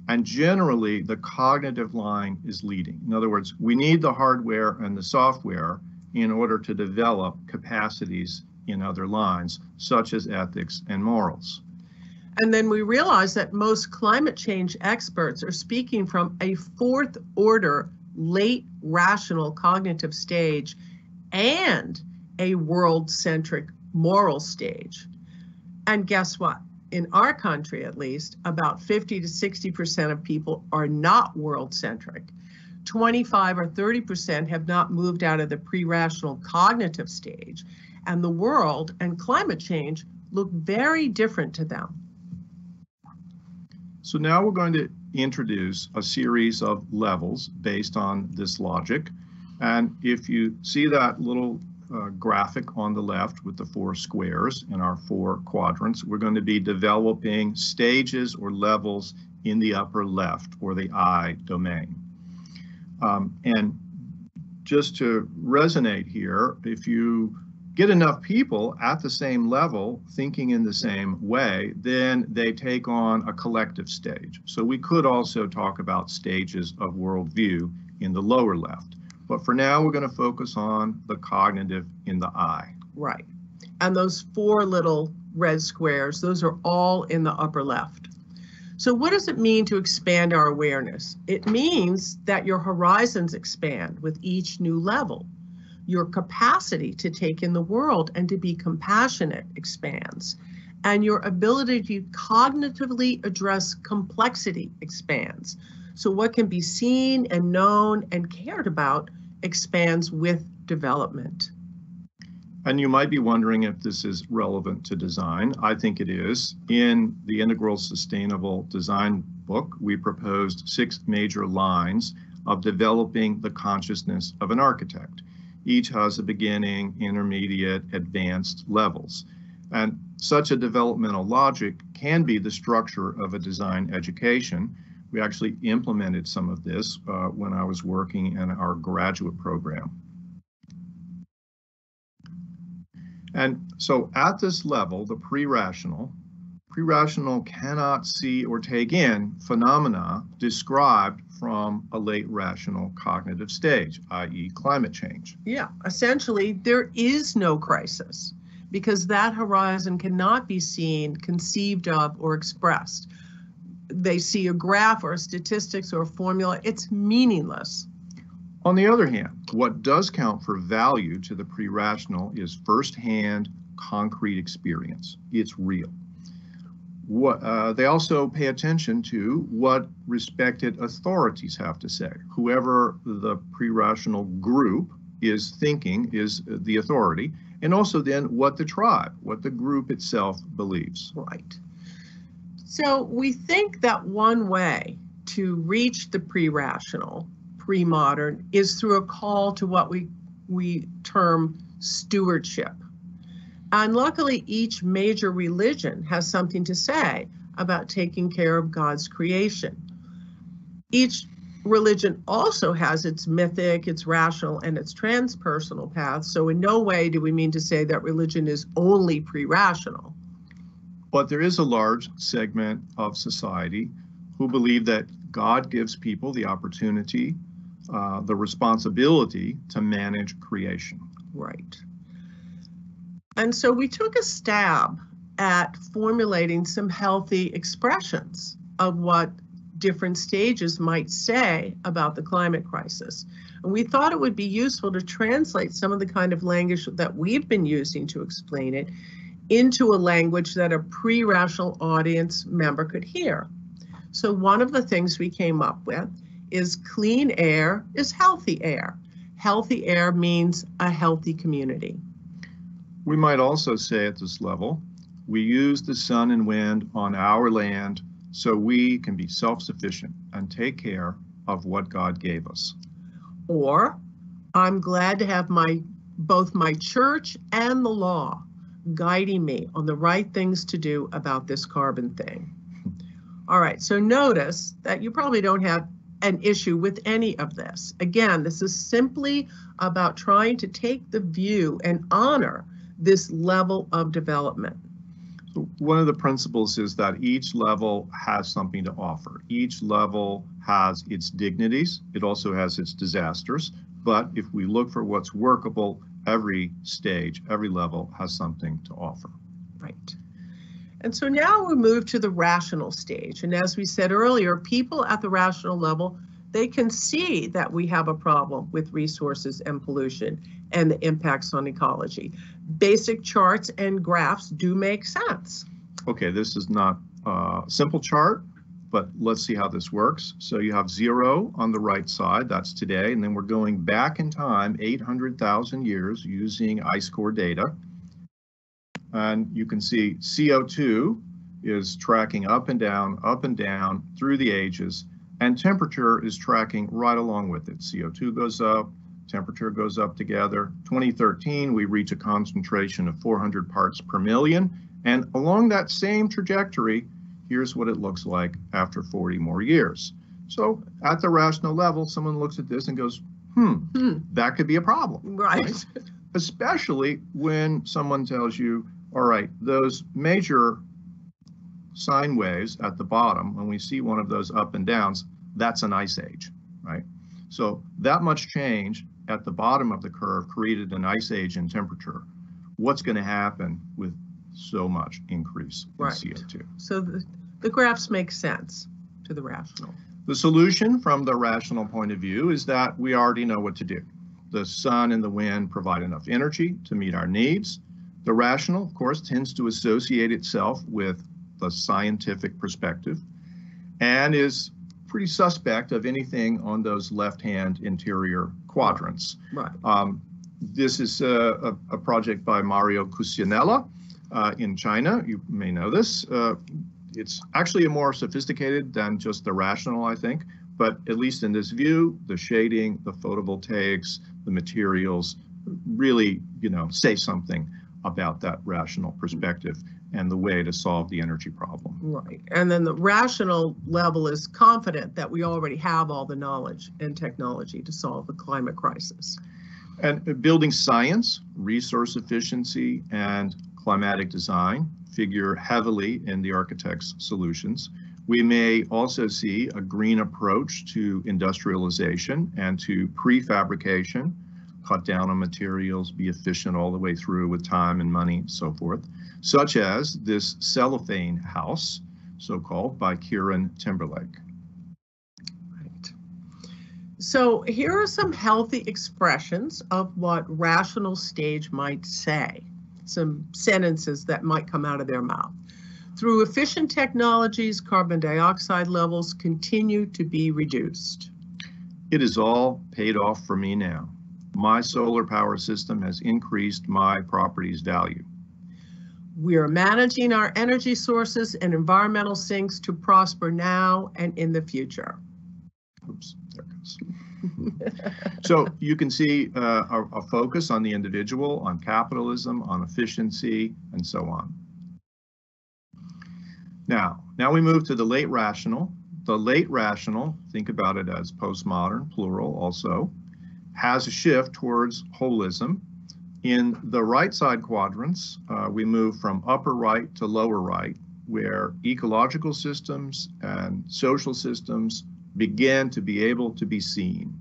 And generally, the cognitive line is leading. In other words, we need the hardware and the software in order to develop capacities in other lines, such as ethics and morals. And then we realize that most climate change experts are speaking from a fourth order late rational cognitive stage and a world centric moral stage. And guess what? In our country, at least, about 50 to 60% of people are not world centric. 25 or 30% have not moved out of the pre rational cognitive stage. And the world and climate change look very different to them. So now we're going to introduce a series of levels based on this logic. And if you see that little uh, graphic on the left with the four squares in our four quadrants, we're going to be developing stages or levels in the upper left or the I domain. Um, and just to resonate here, if you get enough people at the same level thinking in the same way, then they take on a collective stage. So we could also talk about stages of worldview in the lower left. But for now, we're going to focus on the cognitive in the I. Right. And those four little red squares, those are all in the upper left. So what does it mean to expand our awareness? It means that your horizons expand with each new level. Your capacity to take in the world and to be compassionate expands. And your ability to cognitively address complexity expands. So what can be seen and known and cared about expands with development. And you might be wondering if this is relevant to design. I think it is. In the Integral Sustainable Design book, we proposed six major lines of developing the consciousness of an architect. Each has a beginning, intermediate, advanced levels. And such a developmental logic can be the structure of a design education. We actually implemented some of this uh, when I was working in our graduate program. And so at this level, the pre-rational, pre-rational cannot see or take in phenomena described from a late rational cognitive stage, i.e. climate change. Yeah, essentially, there is no crisis because that horizon cannot be seen, conceived of, or expressed. They see a graph or a statistics or a formula, it's meaningless. On the other hand, what does count for value to the pre-rational is firsthand concrete experience. It's real. What, uh, they also pay attention to what respected authorities have to say. Whoever the pre-rational group is thinking is the authority, and also then what the tribe, what the group itself believes. Right. So we think that one way to reach the pre-rational, pre-modern, is through a call to what we we term stewardship. And luckily, each major religion has something to say about taking care of God's creation. Each religion also has its mythic, its rational, and its transpersonal paths. So in no way do we mean to say that religion is only pre-rational. But there is a large segment of society who believe that God gives people the opportunity, uh, the responsibility to manage creation. Right. And so we took a stab at formulating some healthy expressions of what different stages might say about the climate crisis. And we thought it would be useful to translate some of the kind of language that we've been using to explain it into a language that a pre-rational audience member could hear. So one of the things we came up with is clean air is healthy air. Healthy air means a healthy community. We might also say at this level, we use the sun and wind on our land so we can be self-sufficient and take care of what God gave us. Or I'm glad to have my both my church and the law guiding me on the right things to do about this carbon thing. *laughs* All right, so notice that you probably don't have an issue with any of this. Again, this is simply about trying to take the view and honor this level of development. One of the principles is that each level has something to offer. Each level has its dignities. It also has its disasters. But if we look for what's workable, every stage, every level has something to offer. Right. And so now we move to the rational stage. And as we said earlier, people at the rational level, they can see that we have a problem with resources and pollution and the impacts on ecology. Basic charts and graphs do make sense. Okay, this is not a simple chart, but let's see how this works. So you have zero on the right side, that's today, and then we're going back in time 800,000 years using ice core data. And you can see CO2 is tracking up and down, up and down through the ages, and temperature is tracking right along with it. CO2 goes up, temperature goes up together. 2013, we reach a concentration of 400 parts per million. And along that same trajectory, here's what it looks like after 40 more years. So at the rational level, someone looks at this and goes, hmm, hmm. that could be a problem. Right. right? Especially when someone tells you, all right, those major sine waves at the bottom, when we see one of those up and downs, that's an ice age, right? So that much change at the bottom of the curve created an ice age in temperature. What's going to happen with so much increase in right. CO2? So the, the graphs make sense to the rational. The solution from the rational point of view is that we already know what to do. The sun and the wind provide enough energy to meet our needs. The rational, of course, tends to associate itself with the scientific perspective and is pretty suspect of anything on those left-hand interior quadrants. Right. Um, this is a, a, a, project by Mario Cucinella uh, in China. You may know this. Uh, it's actually more sophisticated than just the rational, I think. But at least in this view, the shading, the photovoltaics, the materials really, you know, say something about that rational perspective and the way to solve the energy problem. Right. And then the rational level is confident that we already have all the knowledge and technology to solve the climate crisis. And building science, resource efficiency, and climatic design figure heavily in the architect's solutions. We may also see a green approach to industrialization and to prefabrication cut down on materials, be efficient all the way through with time and money, so forth, such as this cellophane house, so-called by Kieran Timberlake. Right. So here are some healthy expressions of what rational stage might say, some sentences that might come out of their mouth. Through efficient technologies, carbon dioxide levels continue to be reduced. It is all paid off for me now my solar power system has increased my property's value. We are managing our energy sources and environmental sinks to prosper now and in the future. Oops, there goes. *laughs* so you can see uh, a, a focus on the individual, on capitalism, on efficiency, and so on. Now, now we move to the late rational. the late rational, think about it as postmodern, plural also, has a shift towards holism. In the right side quadrants, uh, we move from upper right to lower right, where ecological systems and social systems begin to be able to be seen.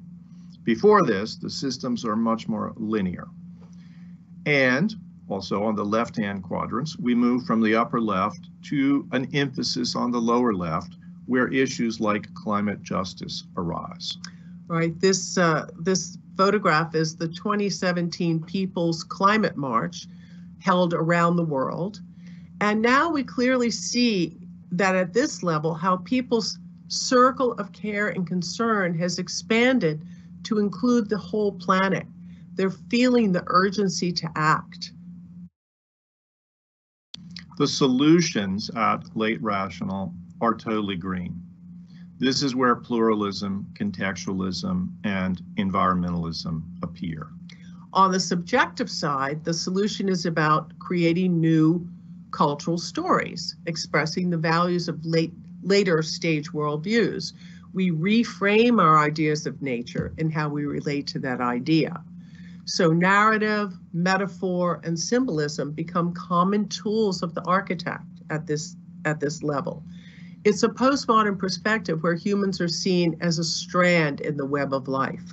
Before this, the systems are much more linear. And also on the left-hand quadrants, we move from the upper left to an emphasis on the lower left, where issues like climate justice arise. Right. This uh, this photograph is the 2017 People's Climate March held around the world. And now we clearly see that at this level, how people's circle of care and concern has expanded to include the whole planet. They're feeling the urgency to act. The solutions at Late Rational are totally green. This is where pluralism, contextualism, and environmentalism appear. On the subjective side, the solution is about creating new cultural stories, expressing the values of late, later stage worldviews. We reframe our ideas of nature and how we relate to that idea. So narrative, metaphor, and symbolism become common tools of the architect at this, at this level. It's a postmodern perspective where humans are seen as a strand in the web of life.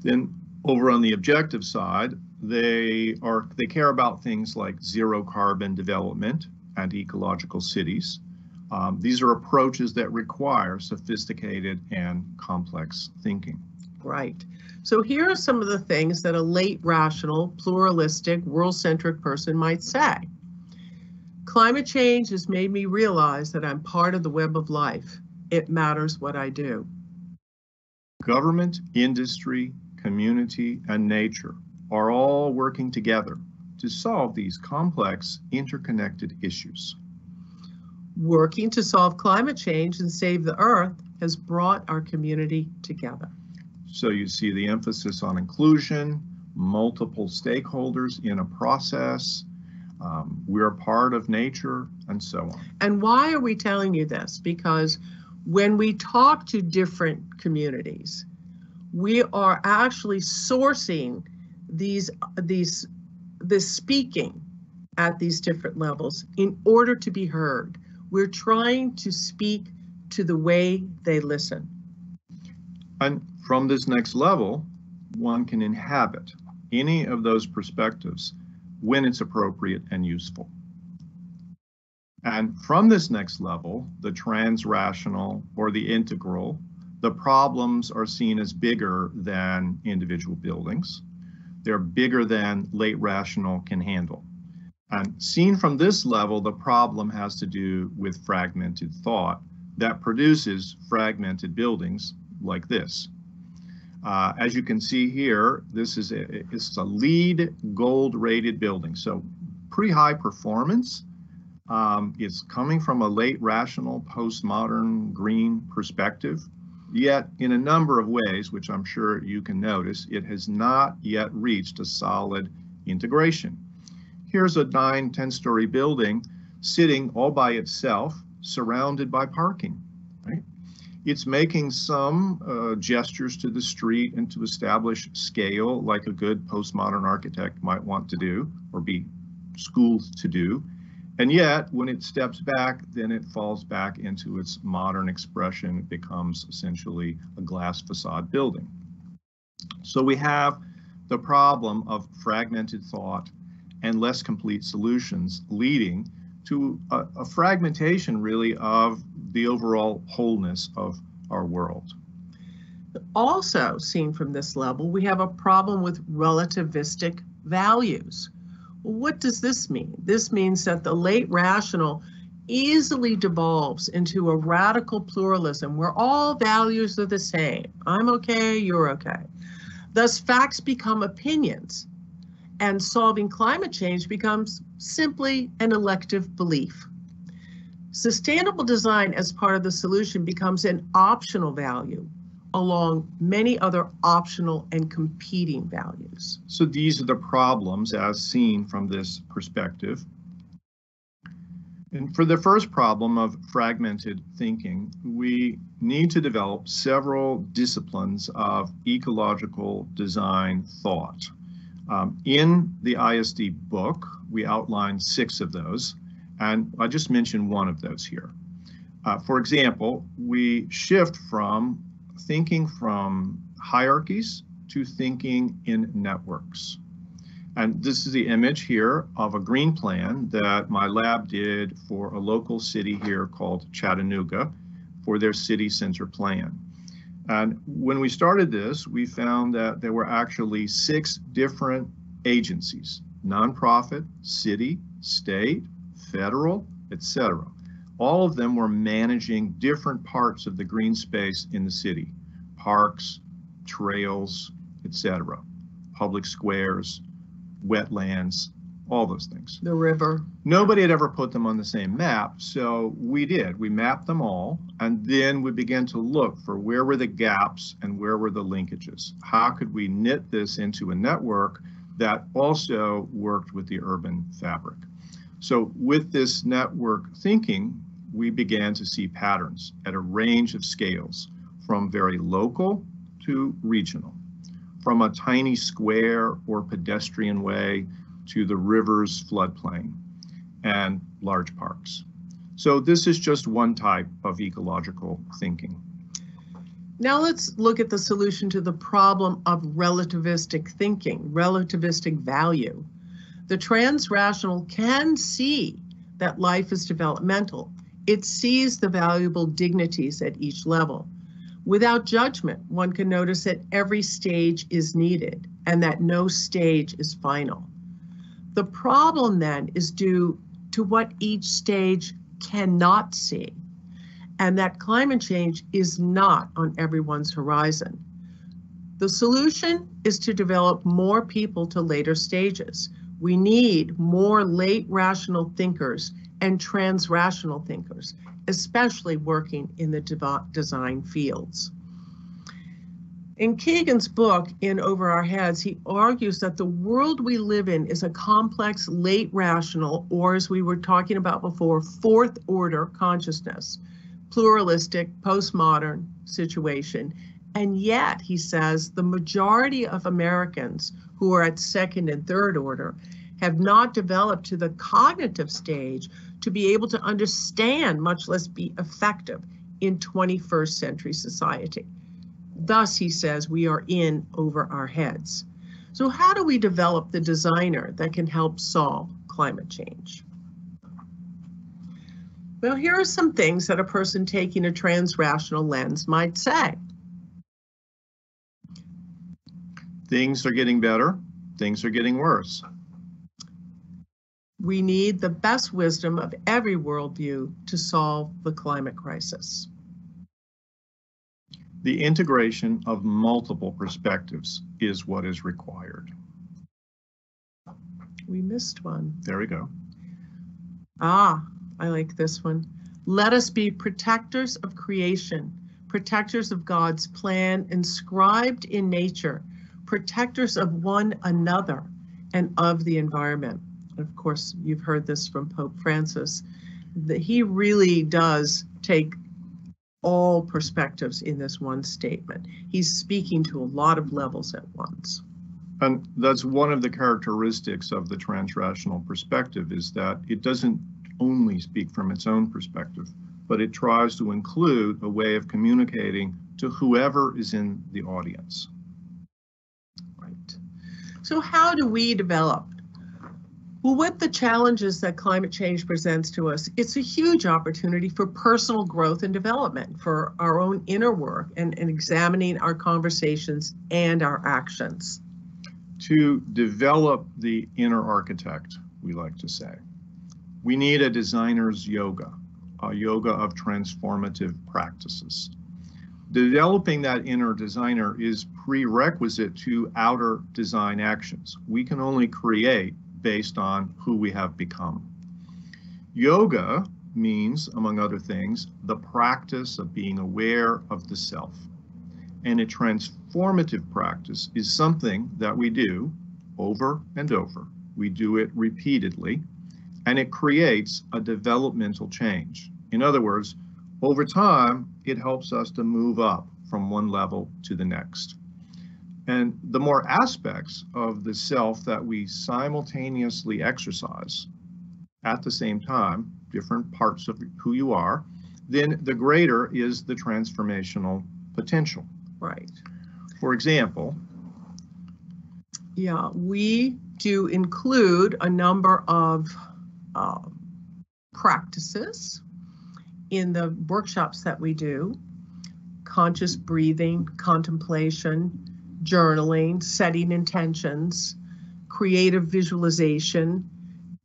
Then over on the objective side, they are they care about things like zero carbon development and ecological cities. Um, these are approaches that require sophisticated and complex thinking. Right. So here are some of the things that a late rational, pluralistic, world-centric person might say. Climate change has made me realize that I'm part of the web of life. It matters what I do. Government, industry, community, and nature are all working together to solve these complex, interconnected issues. Working to solve climate change and save the Earth has brought our community together. So you see the emphasis on inclusion, multiple stakeholders in a process, um, we're a part of nature, and so on. And why are we telling you this? Because when we talk to different communities, we are actually sourcing these these this speaking at these different levels in order to be heard. We're trying to speak to the way they listen. And from this next level, one can inhabit any of those perspectives when it's appropriate and useful. And from this next level, the transrational or the integral, the problems are seen as bigger than individual buildings. They're bigger than late rational can handle. And seen from this level, the problem has to do with fragmented thought that produces fragmented buildings like this. Uh, as you can see here, this is a, a LEED gold rated building. So pretty high performance. Um, it's coming from a late rational postmodern green perspective. Yet in a number of ways, which I'm sure you can notice, it has not yet reached a solid integration. Here's a nine, 10 story building sitting all by itself, surrounded by parking? It's making some uh, gestures to the street and to establish scale like a good postmodern architect might want to do or be schooled to do. And yet, when it steps back, then it falls back into its modern expression. It becomes essentially a glass facade building. So we have the problem of fragmented thought and less complete solutions leading to a, a fragmentation really of the overall wholeness of our world. Also seen from this level, we have a problem with relativistic values. what does this mean? This means that the late rational easily devolves into a radical pluralism where all values are the same. I'm okay, you're okay. Thus, facts become opinions, and solving climate change becomes simply an elective belief. Sustainable design as part of the solution becomes an optional value along many other optional and competing values. So these are the problems as seen from this perspective. And for the first problem of fragmented thinking, we need to develop several disciplines of ecological design thought. Um, in the ISD book, we outline six of those, and I just mentioned one of those here. Uh, for example, we shift from thinking from hierarchies to thinking in networks. And this is the image here of a green plan that my lab did for a local city here called Chattanooga for their city center plan. And when we started this, we found that there were actually six different agencies, nonprofit, city, state, federal, etc. All of them were managing different parts of the green space in the city, parks, trails, etc., public squares, wetlands, all those things. The river. Nobody had ever put them on the same map, so we did. We mapped them all, and then we began to look for where were the gaps and where were the linkages. How could we knit this into a network that also worked with the urban fabric? So with this network thinking, we began to see patterns at a range of scales, from very local to regional from a tiny square or pedestrian way to the river's floodplain and large parks. So this is just one type of ecological thinking. Now let's look at the solution to the problem of relativistic thinking, relativistic value. The transrational can see that life is developmental. It sees the valuable dignities at each level. Without judgment, one can notice that every stage is needed and that no stage is final. The problem then is due to what each stage cannot see, and that climate change is not on everyone's horizon. The solution is to develop more people to later stages. We need more late rational thinkers and transrational thinkers especially working in the design fields. In Kegan's book, In Over Our Heads, he argues that the world we live in is a complex, late rational, or as we were talking about before, fourth order consciousness, pluralistic, postmodern situation. And yet, he says, the majority of Americans who are at second and third order have not developed to the cognitive stage to be able to understand, much less be effective in 21st century society. Thus, he says, we are in over our heads. So how do we develop the designer that can help solve climate change? Well, here are some things that a person taking a transrational lens might say. Things are getting better, things are getting worse we need the best wisdom of every worldview to solve the climate crisis. The integration of multiple perspectives is what is required. We missed one. There we go. Ah, I like this one. Let us be protectors of creation, protectors of God's plan inscribed in nature, protectors of one another and of the environment of course, you've heard this from Pope Francis, that he really does take all perspectives in this one statement. He's speaking to a lot of levels at once. And that's one of the characteristics of the transrational perspective is that it doesn't only speak from its own perspective, but it tries to include a way of communicating to whoever is in the audience. So how do we develop well, with the challenges that climate change presents to us, it's a huge opportunity for personal growth and development, for our own inner work and, and examining our conversations and our actions. To develop the inner architect, we like to say, we need a designer's yoga, a yoga of transformative practices. Developing that inner designer is prerequisite to outer design actions. We can only create based on who we have become. Yoga means, among other things, the practice of being aware of the self. And a transformative practice is something that we do over and over. We do it repeatedly, and it creates a developmental change. In other words, over time, it helps us to move up from one level to the next. And the more aspects of the self that we simultaneously exercise at the same time, different parts of who you are, then the greater is the transformational potential. Right. For example, yeah, we do include a number of uh, practices in the workshops that we do conscious breathing, contemplation, journaling, setting intentions, creative visualization,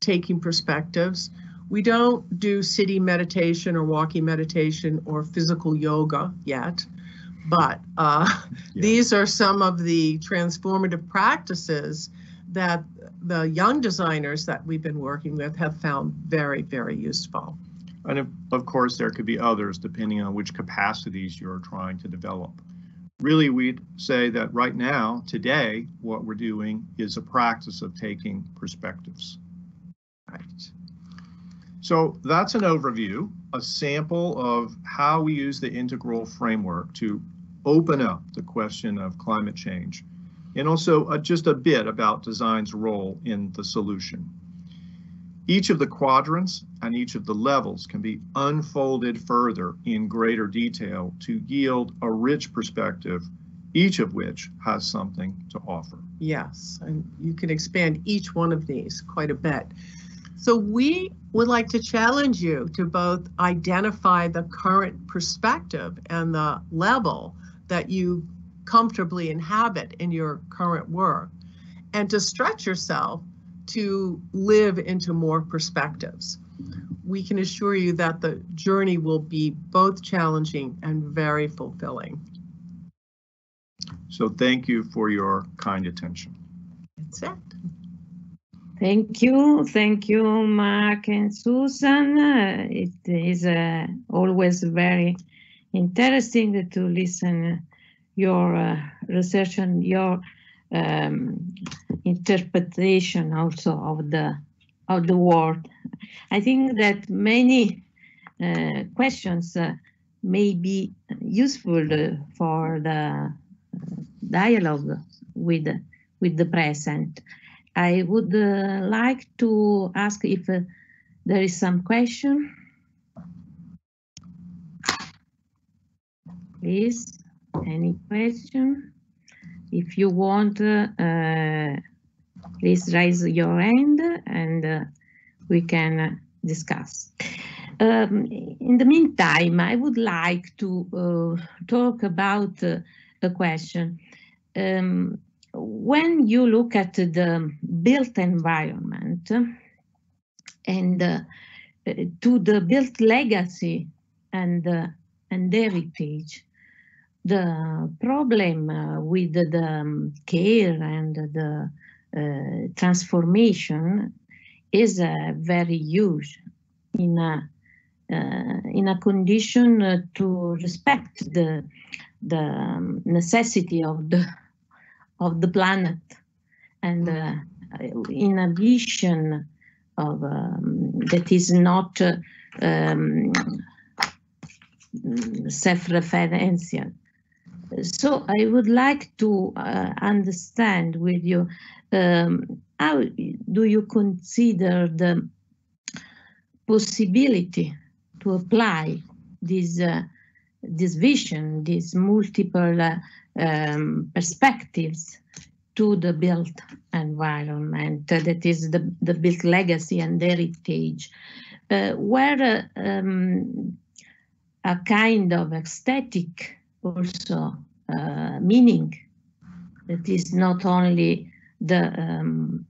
taking perspectives. We don't do sitting meditation or walking meditation or physical yoga yet, but uh, *laughs* yeah. these are some of the transformative practices that the young designers that we've been working with have found very, very useful. And of, course, there could be others depending on which capacities you're trying to develop. Really, we'd say that right now, today, what we're doing is a practice of taking perspectives. Right. So that's an overview, a sample of how we use the integral framework to open up the question of climate change, and also uh, just a bit about design's role in the solution. Each of the quadrants and each of the levels can be unfolded further in greater detail to yield a rich perspective, each of which has something to offer. Yes, and you can expand each one of these quite a bit. So we would like to challenge you to both identify the current perspective and the level that you comfortably inhabit in your current work and to stretch yourself to live into more perspectives. We can assure you that the journey will be both challenging and very fulfilling. So thank you for your kind attention. That's it. Thank you. Thank you, Mark and Susan. Uh, it is uh, always very interesting to listen your uh, research and your um, interpretation also of the of the world. I think that many uh, questions uh, may be useful for the dialogue with with the present. I would uh, like to ask if uh, there is some question. Please, any question? If you want, uh, please raise your hand and uh, we can discuss. Um, in the meantime, I would like to uh, talk about uh, a question. Um, when you look at the built environment and uh, to the built legacy and, uh, and heritage, the problem uh, with the um, care and the uh, transformation is uh, very huge in a uh, in a condition uh, to respect the the um, necessity of the of the planet. And uh, in a vision of um, that is not um, self-referential so I would like to uh, understand with you um, how do you consider the possibility to apply this uh, this vision, these multiple uh, um, perspectives to the built environment, uh, that is the, the built legacy and heritage, uh, where um, a kind of aesthetic also uh, meaning that is not only the um,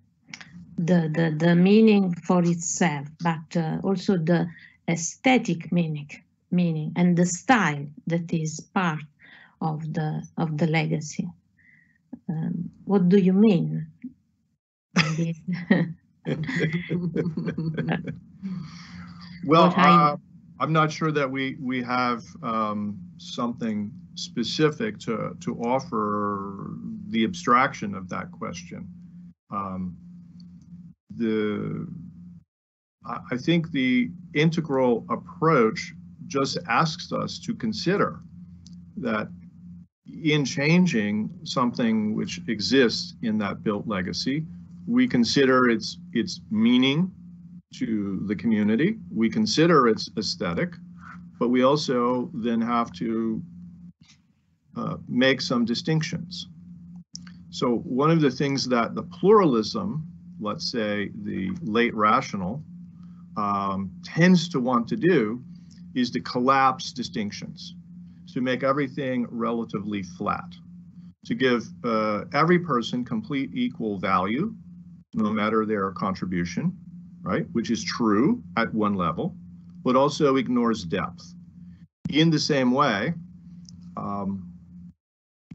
the, the the meaning for itself, but uh, also the aesthetic meaning meaning and the style that is part of the of the legacy. Um, what do you mean? *laughs* *laughs* well, uh, I'm not sure that we we have um, something specific to to offer the abstraction of that question. Um, the I think the integral approach just asks us to consider that in changing something which exists in that built legacy, we consider its its meaning to the community, we consider its aesthetic, but we also then have to uh, make some distinctions. So one of the things that the pluralism, let's say the late rational, um, tends to want to do is to collapse distinctions, to make everything relatively flat, to give uh, every person complete equal value, no matter their contribution, right? Which is true at one level, but also ignores depth. In the same way, um,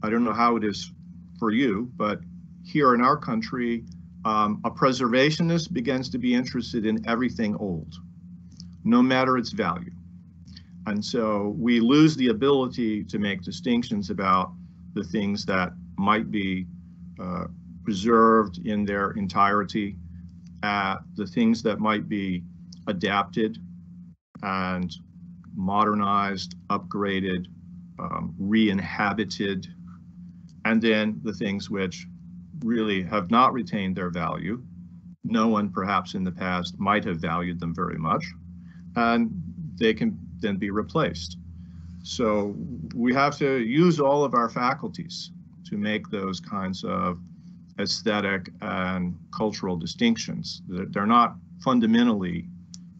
I don't know how it is for you, but here in our country, um, a preservationist begins to be interested in everything old, no matter its value. And so we lose the ability to make distinctions about the things that might be uh, preserved in their entirety, uh, the things that might be adapted and modernized, upgraded, um, re-inhabited, and then the things which really have not retained their value. No one perhaps in the past might have valued them very much, and they can then be replaced. So we have to use all of our faculties to make those kinds of aesthetic and cultural distinctions. They're not fundamentally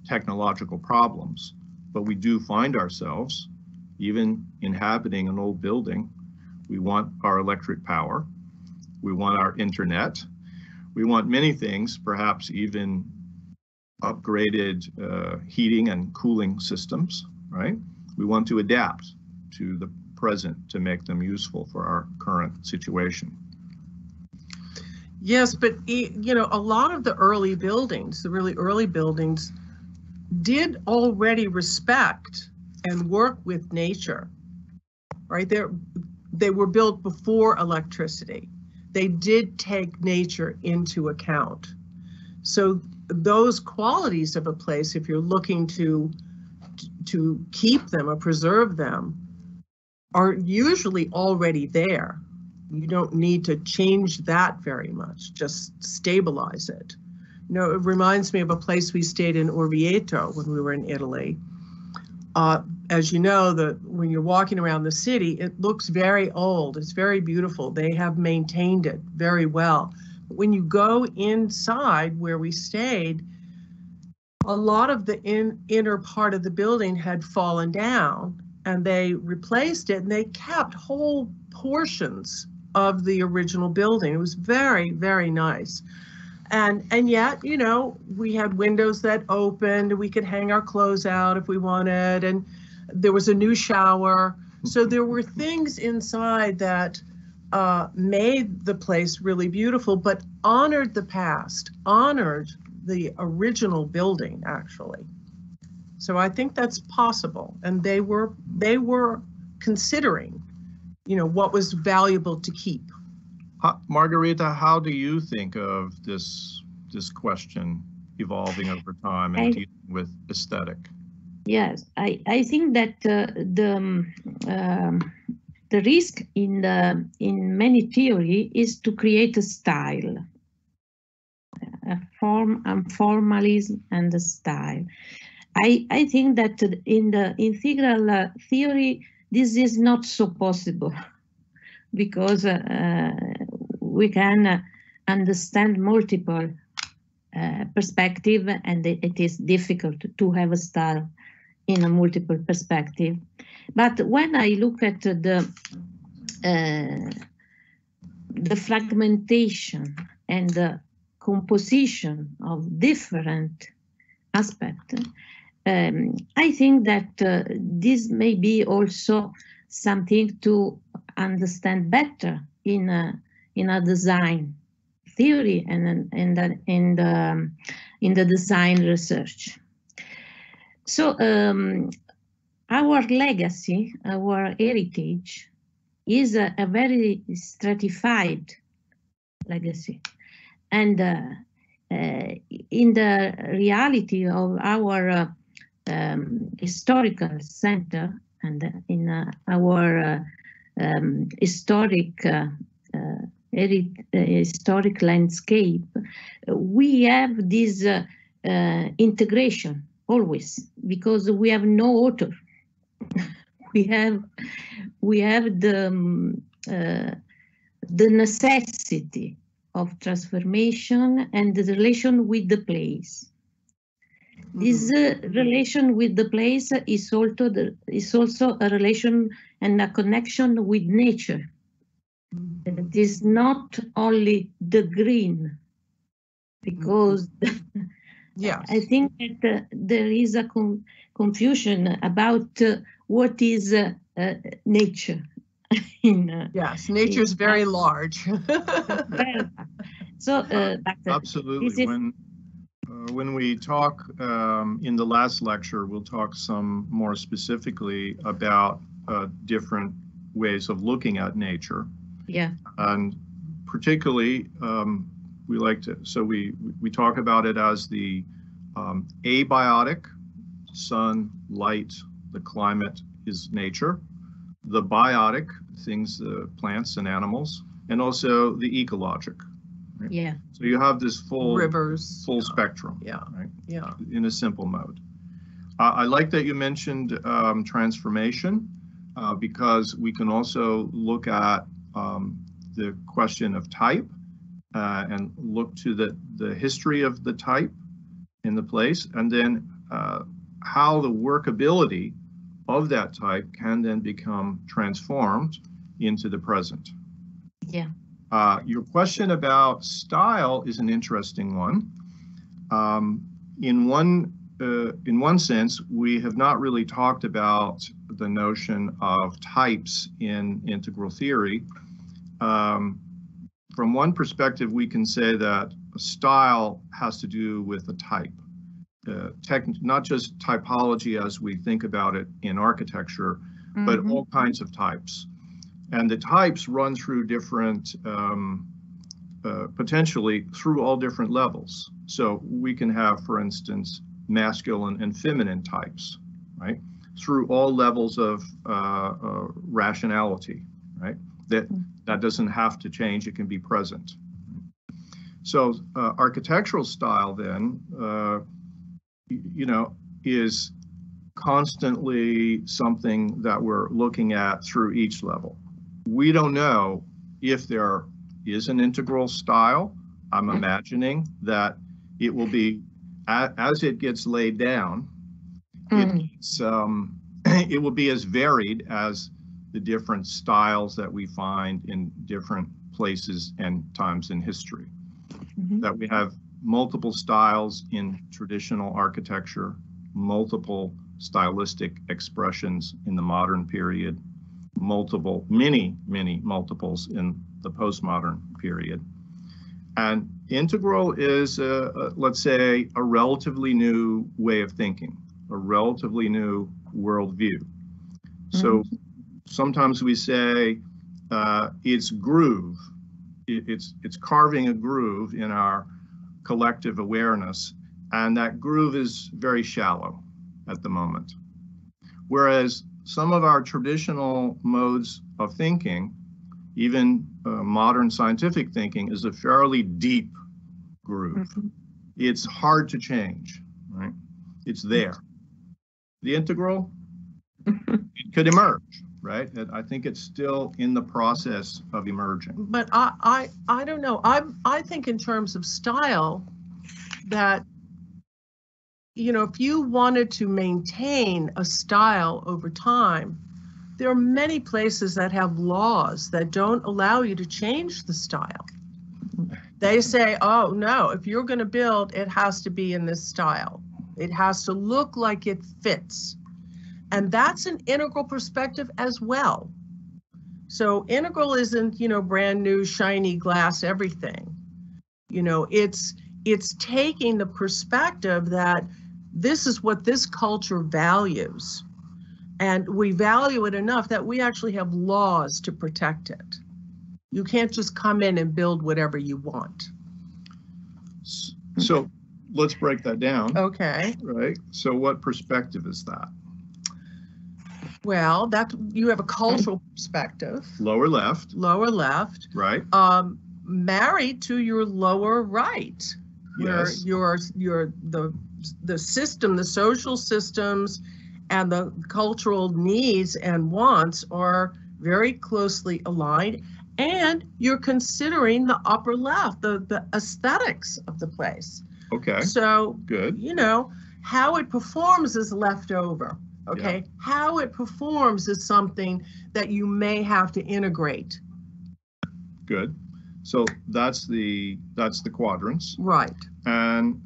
technological problems, but we do find ourselves, even inhabiting an old building, we want our electric power, we want our internet, we want many things, perhaps even upgraded uh, heating and cooling systems right? We want to adapt to the present to make them useful for our current situation. Yes, but you know, a lot of the early buildings, the really early buildings, did already respect and work with nature, right? They they were built before electricity. They did take nature into account. So those qualities of a place, if you're looking to to keep them or preserve them are usually already there. You don't need to change that very much, just stabilize it. You know, it reminds me of a place we stayed in Orvieto when we were in Italy. Uh, as you know, the when you're walking around the city, it looks very old. It's very beautiful. They have maintained it very well. But when you go inside where we stayed, a lot of the in, inner part of the building had fallen down and they replaced it and they kept whole portions of the original building. It was very, very nice. And and yet, you know, we had windows that opened, we could hang our clothes out if we wanted, and there was a new shower. So there were things inside that uh, made the place really beautiful, but honored the past, honored the original building actually. So I think that's possible, and they were they were considering, you know, what was valuable to keep. Margarita, how do you think of this this question evolving over time and I, dealing with aesthetic? Yes, I I think that uh, the um, um, the risk in the in many theory is to create a style a form and formalism and a style. I, I think that in the integral uh, theory, this is not so possible because uh, we can understand multiple uh, perspective and it is difficult to have a style in a multiple perspective. But when I look at the uh, the fragmentation and the composition of different aspects, um, I think that uh, this may be also something to understand better in a, in a design theory and in the, in the, in the design research. So um, our legacy, our heritage is a, a very stratified legacy and uh, uh, in the reality of our uh, um, historical center and in uh, our uh, um, historic uh, historic landscape, we have this integration always because we have no author. *laughs* we have we have the um, the necessity of transformation and the relation with the place. Mm-hmm. This uh, relation with the place is also the, is also a relation and a connection with nature. Mm-hmm. It is not only the green, because *laughs* yes. I think that uh, there is a con confusion about uh, what is uh, uh, nature *laughs* in, uh, yes, nature is very large. *laughs* so, uh, absolutely. When uh, when we talk um, in the last lecture, we'll talk some more specifically about uh, different ways of looking at nature. Yeah. And particularly, um, we like to, so we, we talk about it as the um, abiotic, sun, light, the climate is nature the biotic things, the plants and animals, and also the ecologic. Right? Yeah. So you have this full rivers, full spectrum. Yeah. Right. Yeah. In a simple mode. Uh, I like that you mentioned um, transformation uh, because we can also look at um, the question of type uh, and look to the the history of the type in the place, and then uh, how the workability of that type can then become transformed into the present. Yeah. Uh, your question about style is an interesting one. Um, in one uh, in one sense, we have not really talked about the notion of types in integral theory. Um, from one perspective, we can say that a style has to do with a type uh, tech, not just typology as we think about it in architecture, mm-hmm. but all kinds of types. And the types run through different, um, uh, potentially through all different levels. So we can have, for instance, masculine and feminine types, right? Through all levels of uh, uh rationality, right? That, that doesn't have to change, it can be present. So uh, architectural style then uh, you know, is constantly something that we're looking at through each level. We don't know if there is an integral style. I'm imagining that it will be as it gets laid down. Mm. It's um, *clears throat* it will be as varied as the different styles that we find in different places and times in history. Mm-hmm. That we have multiple styles in traditional architecture, multiple stylistic expressions in the modern period, multiple, many, many multiples in the postmodern period. And integral is, a, a, let's say, a relatively new way of thinking, a relatively new worldview. Mm-hmm. So sometimes we say uh, it's groove. It, it's it's carving a groove in our collective awareness, and that groove is very shallow at the moment. Whereas some of our traditional modes of thinking, even uh, modern scientific thinking, is a fairly deep groove. Mm-hmm. It's hard to change, right? It's there. The integral, *laughs* it could emerge right? I think it's still in the process of emerging. But I, I, I don't know. I, I think in terms of style, that you know, if you wanted to maintain a style over time, there are many places that have laws that don't allow you to change the style. They say, oh no, if you're going to build, it has to be in this style. It has to look like it fits. And that's an integral perspective as well. So integral isn't, you know, brand new shiny glass everything. You know, it's it's taking the perspective that this is what this culture values. And we value it enough that we actually have laws to protect it. You can't just come in and build whatever you want. So let's break that down, Okay. right? So what perspective is that? Well, that you have a cultural perspective, Lower left, lower left, right? um, married to your lower right. Yes. your your the the system, the social systems and the cultural needs and wants are very closely aligned. And you're considering the upper left, the, the aesthetics of the place. Okay, So good. you know, how it performs is left over. Okay. How it performs is something that you may have to integrate. Good. So that's the, that's the quadrants. Right. And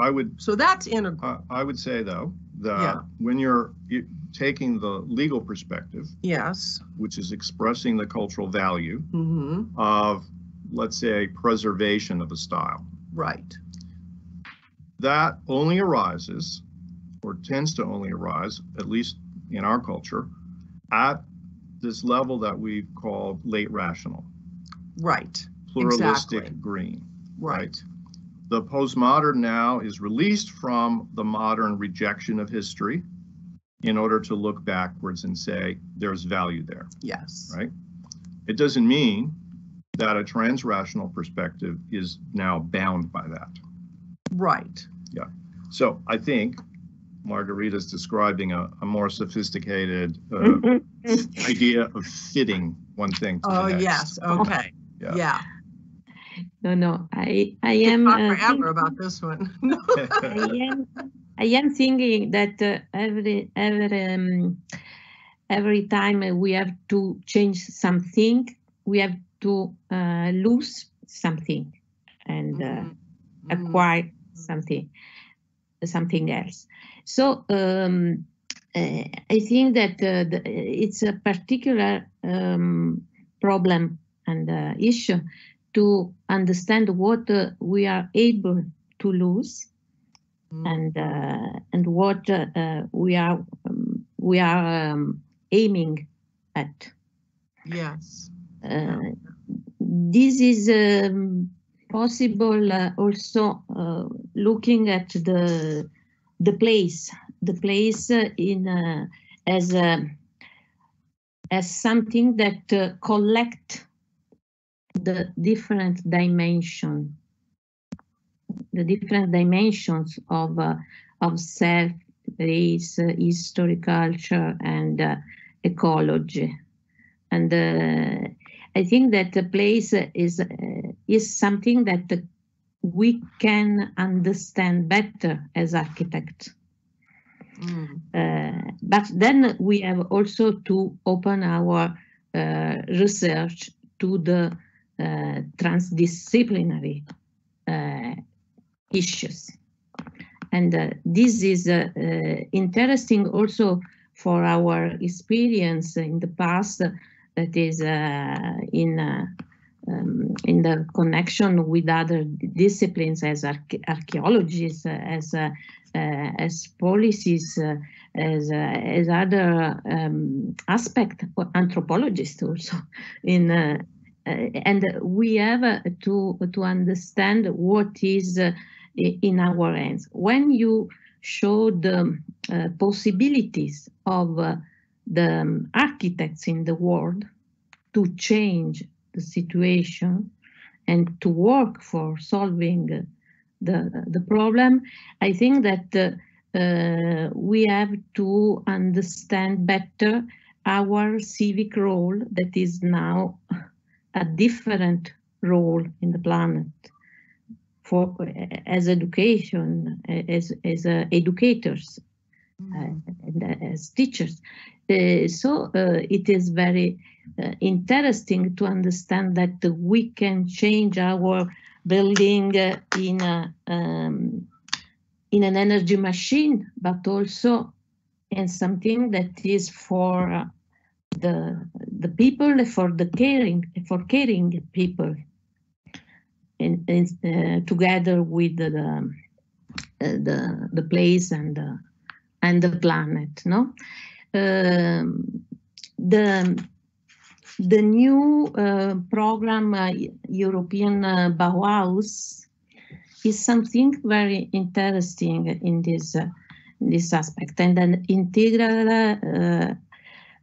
I would, So that's integral. I I would say though, Yeah. that when you're you- taking the legal perspective, Yes. which is expressing the cultural value hmm of, let's say, preservation of a style, Right. that only arises or tends to only arise, at least in our culture, at this level that we've called late rational, Right. pluralistic Exactly. green. Right. The postmodern now is released from the modern rejection of history in order to look backwards and say there's value there. Yes. Right. It doesn't mean that a transrational perspective is now bound by that. Right. Yeah. So I think Margarita's describing a, a more sophisticated uh, idea of fitting one thing to Oh, the next. yes. Okay. Yeah. Yeah. No, no, I, I am. talk uh, forever about this one. *laughs* I am, I am thinking that uh, every every um, every time we have to change something, we have to uh, lose something and uh, Mhm. Mhm. acquire something something else. So um, uh, I think that uh, the, it's a particular um, problem and uh, issue to understand what uh, we are able to lose Mhm. and uh, and what uh, uh, we are um, we are um, aiming at. Yes. Uh, this is um, possible uh, also uh, looking at the the place, the place uh, in uh, as as something that uh, collect the different dimension, the different dimensions of uh, of self, race, uh, history, culture, and uh, ecology, and. Uh, I think that the place is uh, is something that we can understand better as architects. Mm. Uh, but then we have also to open our uh, research to the transdisciplinary uh, issues. And uh, this is uh, uh, interesting also for our experience in the past that is uh, in uh, um, in the connection with other disciplines as arche- archaeologists, uh, as uh, uh, as policies, uh, as uh, as other um, aspect, anthropologists also. *laughs* In uh, uh, and we have uh, to to understand what is uh, in our hands. When you show the uh, possibilities of uh, the architects in the world to change the situation and to work for solving uh, the, the problem, I think that uh, uh, we have to understand better our civic role that is now a different role in the planet for as education as as uh, educators uh, and uh, as teachers. Uh, so uh, it is very uh, interesting to understand that we can change our building uh, in a, um, in an energy machine, but also in something that is for uh, the the people, for the caring, for caring people, in, in, uh, together with the the, the the place and the and the planet. No, um, the the new uh, program uh, European uh, Bauhaus is something very interesting in this uh, this aspect, and an integral uh,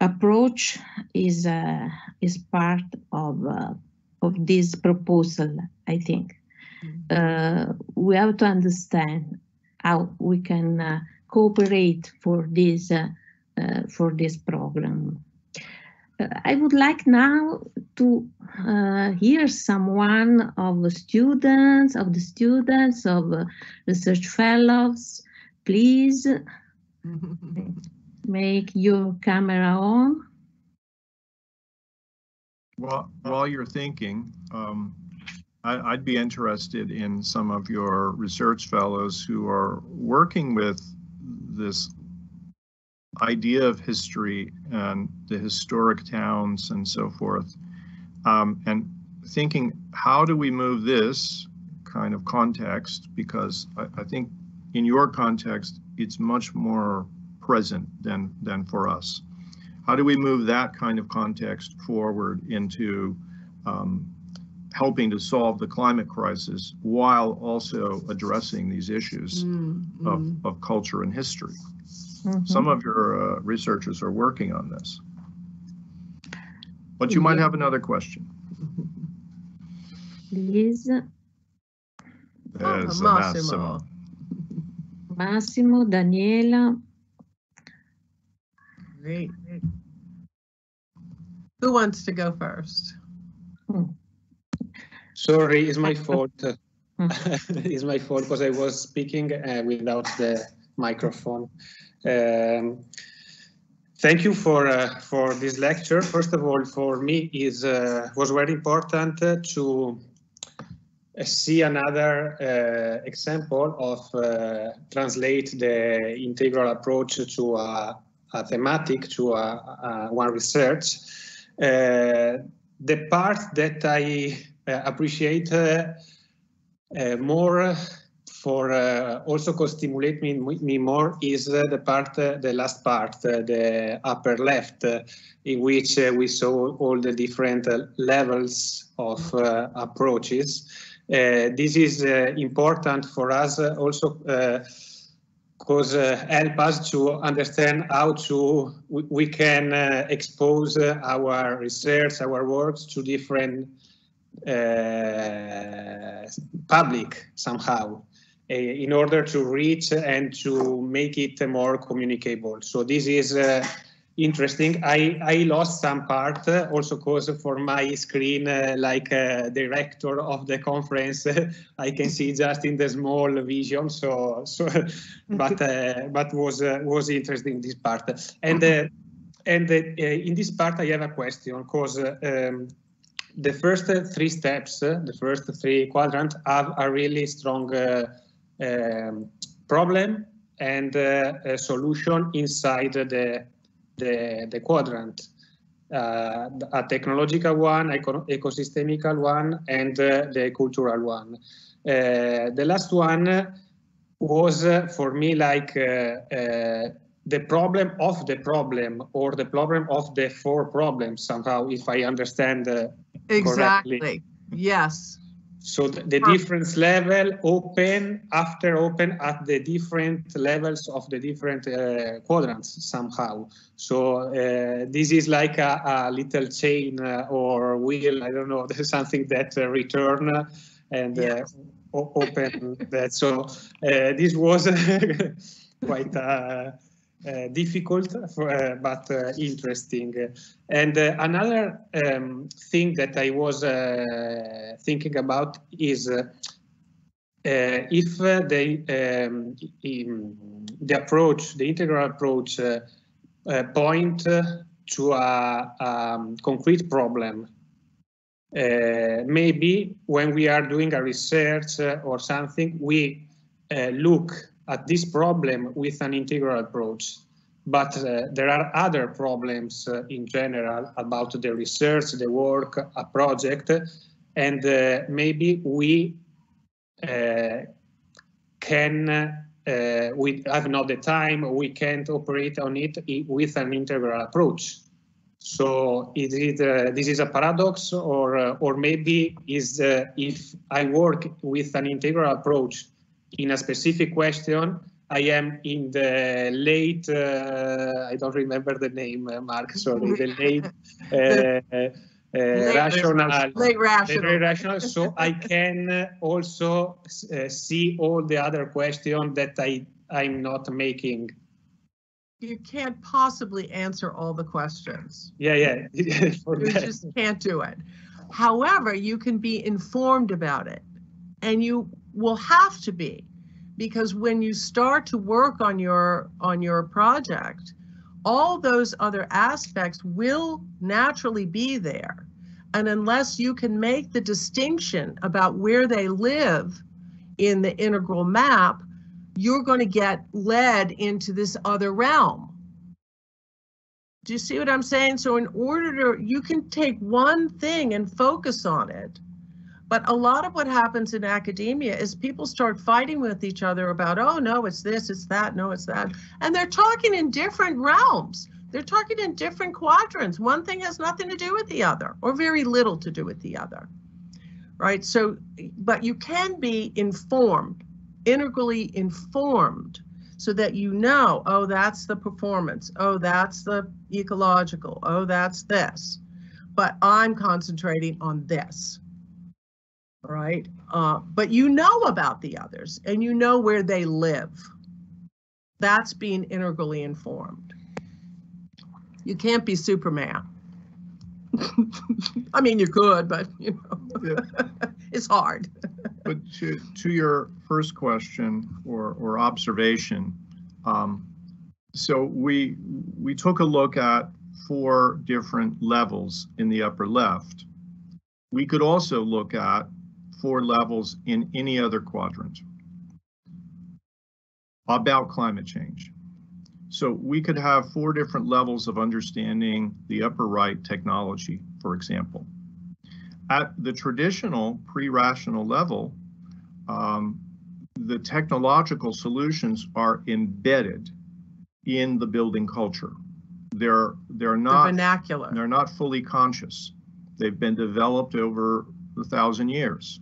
approach is uh, is part of uh, of this proposal. I think uh, we have to understand how we can uh, cooperate for this uh, uh, for this program. Uh, I would like now to uh, hear someone of the students, of the students, of uh, research fellows. Please *laughs* make your camera on. Well, while you're thinking, um, I, I'd be interested in some of your research fellows who are working with this idea of history and the historic towns and so forth. Um, and thinking, how do we move this kind of context? Because I, I think in your context, it's much more present than, than for us. How do we move that kind of context forward into um, helping to solve the climate crisis while also addressing these issues Mm, of, mm. of culture and history? Mhm. Some of your uh, researchers are working on this. But you might have another question. *laughs* Please, There's Massimo. Massimo, Daniela. Great. Who wants to go first? Sorry, it's my *laughs* fault. *laughs* It's my fault because I was speaking uh, without the microphone. Um, thank you for uh, for this lecture. First of all, for me, is uh, was very important uh, to uh, see another uh, example of uh, translate the integral approach to a, a thematic to a, a one research. Uh, the part that I uh, appreciate uh, uh, more for uh, also co-stimulate me, me more is uh, the part, uh, the last part, uh, the upper left, uh, in which uh, we saw all the different uh, levels of uh, approaches. Uh, this is uh, important for us uh, also because uh, help us to understand how to we, can uh, expose our research, our works to different uh, public somehow in order to reach and to make it more communicable. So this is interesting. I, I lost some part uh, also because for my screen, uh, like uh, director of the conference, *laughs* I can see just in the small vision. So, so *laughs* but uh, but was uh, was interesting this part. And uh, and uh, in this part, I have a question because. Um, the first three steps, uh, the first three quadrants have a really strong uh, um, problem and uh, a solution inside the, the, the quadrant. Uh, a technological one, eco ecosystemical one, and uh, the cultural one. Uh, the last one was for me like the problem of the problem or the problem of the four problems somehow, if I understand Exactly. Correctly. Yes. So the, the difference level open after open at the different levels of the different uh, quadrants somehow. So uh, this is like a, a little chain uh, or wheel. I don't know. *laughs* There's something that uh, return uh, and uh, open that. So uh, this was *laughs* quite uh, uh, difficult, for, uh, but uh, interesting. And uh, another um, thing that I was uh, thinking about is if the um, the approach, the integral approach, point to a um, concrete problem. Maybe when we are doing a research or something, we look at this problem with an integral approach. But uh, there are other problems uh, in general about the research, the work, a project, and uh, maybe we uh, can, uh, we have not the time, we can't operate on it with an integral approach. So is it uh, this is a paradox, or uh, or maybe is uh, if I work with an integral approach in a specific question, I am in the late. Uh, I don't remember the name, uh, Mark. Sorry, the late. *laughs* Uh, uh, Late- rational, Late rational. rational. So I can also uh, see all the other questions that I I'm not making. You can't possibly answer all the questions. Yeah, yeah. *laughs* You just can't do it. However, you can be informed about it and you will have to be because when you start to work on your on your project, all those other aspects will naturally be there. And unless you can make the distinction about where they live in the integral map, you're going to get led into this other realm. Do you see what I'm saying? So in order to, you can take one thing and focus on it. But a lot of what happens in academia is people start fighting with each other about, oh, no, it's this, it's that, no, it's that. And they're talking in different realms. They're talking in different quadrants. One thing has nothing to do with the other, or very little to do with the other. Right? So, but you can be informed, integrally informed, so that you know, oh, that's the performance, oh, that's the ecological, oh, that's this. But I'm concentrating on this. Right? Uh, but you know about the others and you know where they live. That's being integrally informed. You can't be Superman. *laughs* I mean, you could, but you know, *laughs* it's hard. But to, to your first question or, or observation, um, so we, we took a look at four different levels in the upper left. We could also look at four levels in any other quadrant about climate change. So we could have four different levels of understanding the upper right technology, for example. At the traditional pre-rational level, um, the technological solutions are embedded in the building culture. They're they're The not vernacular. they're not fully conscious. They've been developed over a thousand years.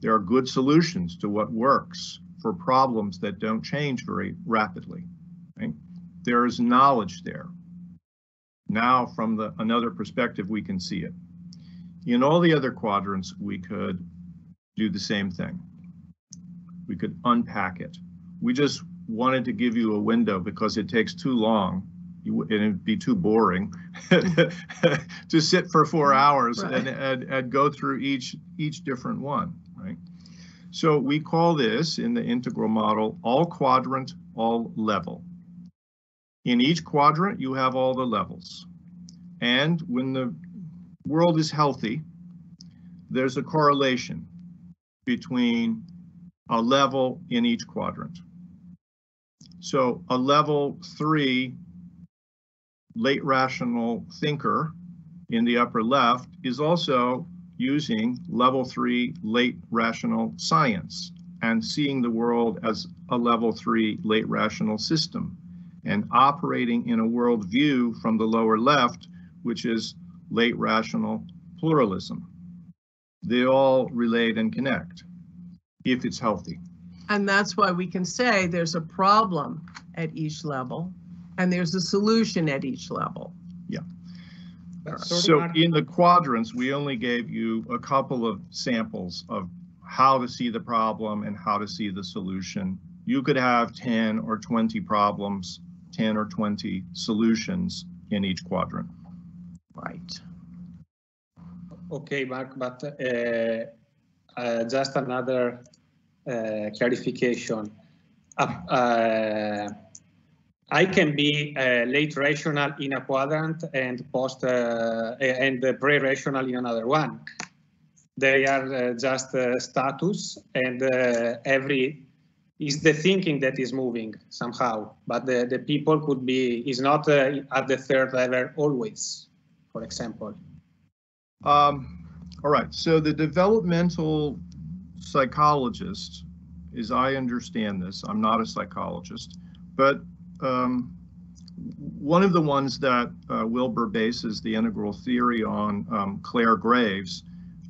There are good solutions to what works for problems that don't change very rapidly. right? There is knowledge there. Now, from the another perspective, we can see it. In all the other quadrants, we could do the same thing. We could unpack it. We just wanted to give you a window because it takes too long. You, and it'd be too boring *laughs* to sit for four hours Right. and, and, and go through each, each different one, right? So we call this in the integral model, all quadrant, all level. In each quadrant, you have all the levels. And when the world is healthy, there's a correlation between a level in each quadrant. So a level three late rational thinker in the upper left is also using level three late rational science and seeing the world as a level three late rational system and operating in a worldview from the lower left, which is late rational pluralism. They all relate and connect if it's healthy. And that's why we can say there's a problem at each level and there's a solution at each level. Sorry, So in the quadrants, we only gave you a couple of samples of how to see the problem and how to see the solution. You could have 10 or 20 problems, 10 or 20 solutions in each quadrant. Right. Okay, Mark, but uh, uh, just another uh, clarification. Uh, uh, I can be uh, late rational in a quadrant and post uh, and pre-rational in another one. They are uh, just uh, status, and uh, every is the thinking that is moving somehow. But the, the people could be is not uh, at the third level always. For example. Um, all right, so the developmental psychologist, as I understand this, I'm not a psychologist, but um, one of the ones that uh, Wilber bases the integral theory on, um, Clare Graves,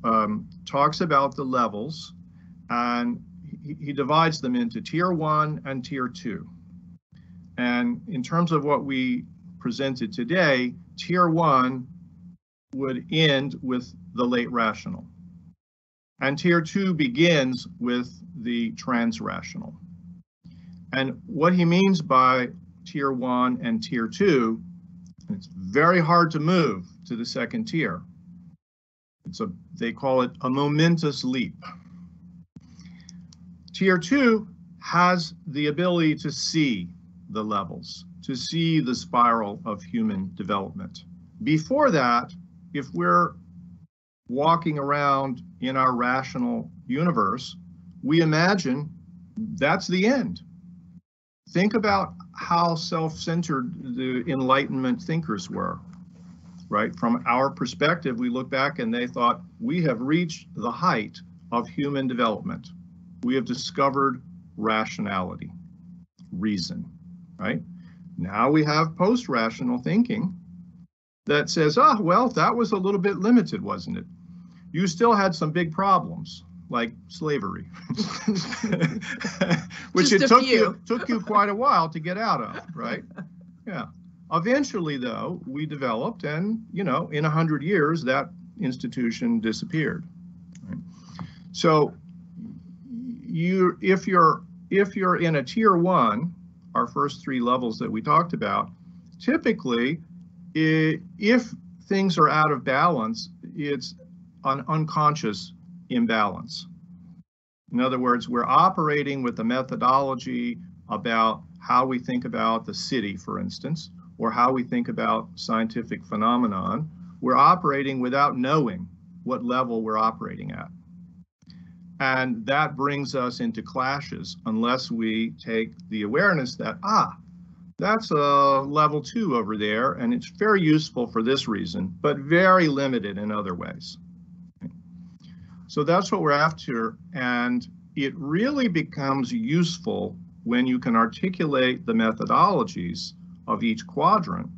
um, talks about the levels and he, he divides them into tier one and tier two. And in terms of what we presented today, tier one would end with the late rational. And tier two begins with the transrational. And what he means by tier one and tier two, it's very hard to move to the second tier. It's a, they call it a momentous leap. Tier two has the ability to see the levels, to see the spiral of human development. Before that, if we're walking around in our rational universe, we imagine that's the end. Think about how self-centered the Enlightenment thinkers were, right? From our perspective, we look back and they thought, we have reached the height of human development. We have discovered rationality, reason, right? Now we have post-rational thinking that says, ah, well, that was a little bit limited, wasn't it? You still had some big problems like slavery, *laughs* which Just it took few. you *laughs* took you quite a while to get out of, right? Yeah. Eventually, though, we developed, and you know, in a hundred years, that institution disappeared. Right? So, you if you're if you're in a tier one, our first three levels that we talked about, typically, if things are out of balance, it's an unconscious imbalance. In other words, we're operating with a methodology about how we think about the city, for instance, or how we think about scientific phenomenon. We're operating without knowing what level we're operating at. And that brings us into clashes unless we take the awareness that, ah, that's a level two over there, and it's very useful for this reason, but very limited in other ways. So that's what we're after. And it really becomes useful when you can articulate the methodologies of each quadrant.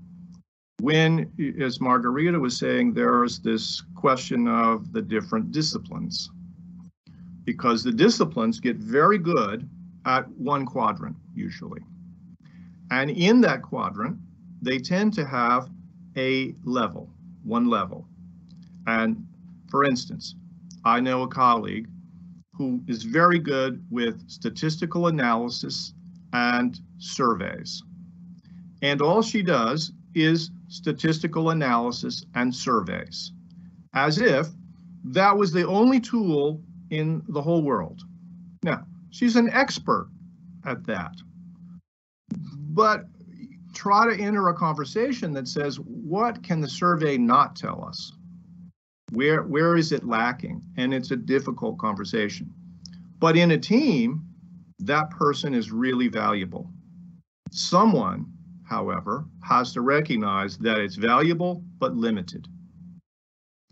When, as Margarita was saying, there's this question of the different disciplines. Because the disciplines get very good at one quadrant, usually. And in that quadrant, they tend to have a level, one level. And for instance, I know a colleague who is very good with statistical analysis and surveys. And all she does is statistical analysis and surveys, as if that was the only tool in the whole world. Now, she's an expert at that. But try to enter a conversation that says, what can the survey not tell us? Where, where is it lacking? And it's a difficult conversation. But in a team, that person is really valuable. Someone, however, has to recognize that it's valuable but limited,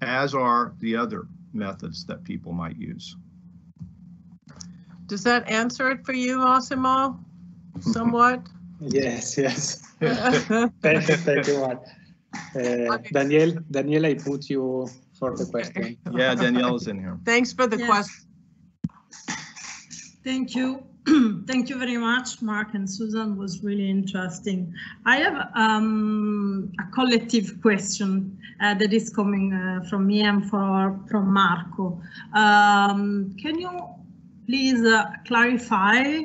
as are the other methods that people might use. Does that answer it for you, Osimo? *laughs* Somewhat? Yes, yes. *laughs* thank you, thank you, Mark. Uh, Danielle, Danielle, I put you for the question. *laughs* Yeah, Danielle is in here. Thanks for the Yes. question. Thank you. *clears throat* Thank you very much, Mark and Susan. was really interesting. I have um, a collective question uh, that is coming uh, from me and for, from Marco. Um, can you please uh, clarify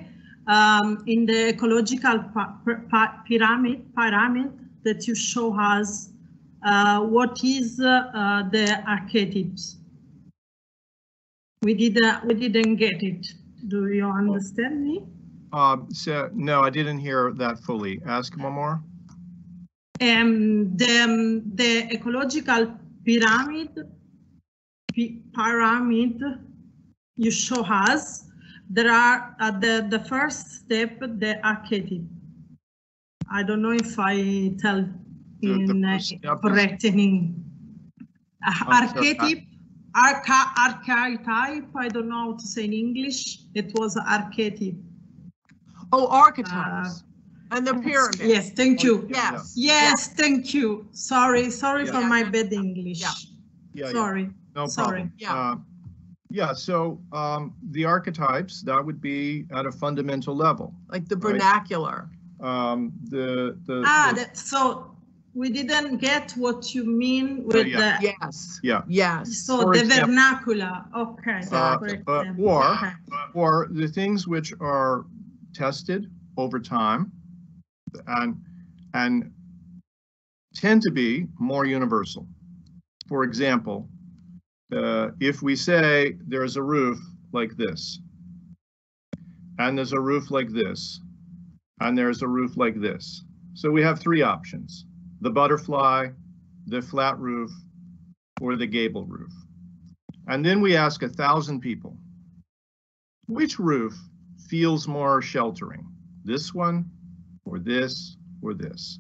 um, in the ecological pa- pa- pyramid, pyramid that you show us what is uh, uh, the archetypes? We didn't, we didn't get it. Do you understand me? Um, so, no, I didn't hear that fully. Ask one more. Um, the, um, the ecological pyramid, pyramid you show us, there are at the, the first step, the archetype. I don't know if I tell The- the in uh, first step is- correct in uh, I'm sorry, I- archetype, archa, archetype, I don't know how to say in English. It was archetype. Oh, archetypes. And the pyramid. Yes, thank you. Yeah, Yes. Yes, thank you. Sorry, sorry for my bad English. Yeah. Yeah, yeah, Sorry. no sorry. problem. Yeah. Uh, Yeah, so um, the archetypes, that would be at a fundamental level. Like the Right. vernacular. Um, The, the. Ah, the- that, so we didn't get what you mean with yeah. the, Yes. Yeah. Yes. so For the example- vernacular, okay. Uh, uh, or- Okay. or the things which are tested over time and and tend to be more universal. For example, uh, if we say there's a roof like this, and there's a roof like this, and there's a roof like this. So we have three options, the butterfly, the flat roof, or the gable roof. And then we ask a thousand people, which roof feels more sheltering? This one, or this, or this?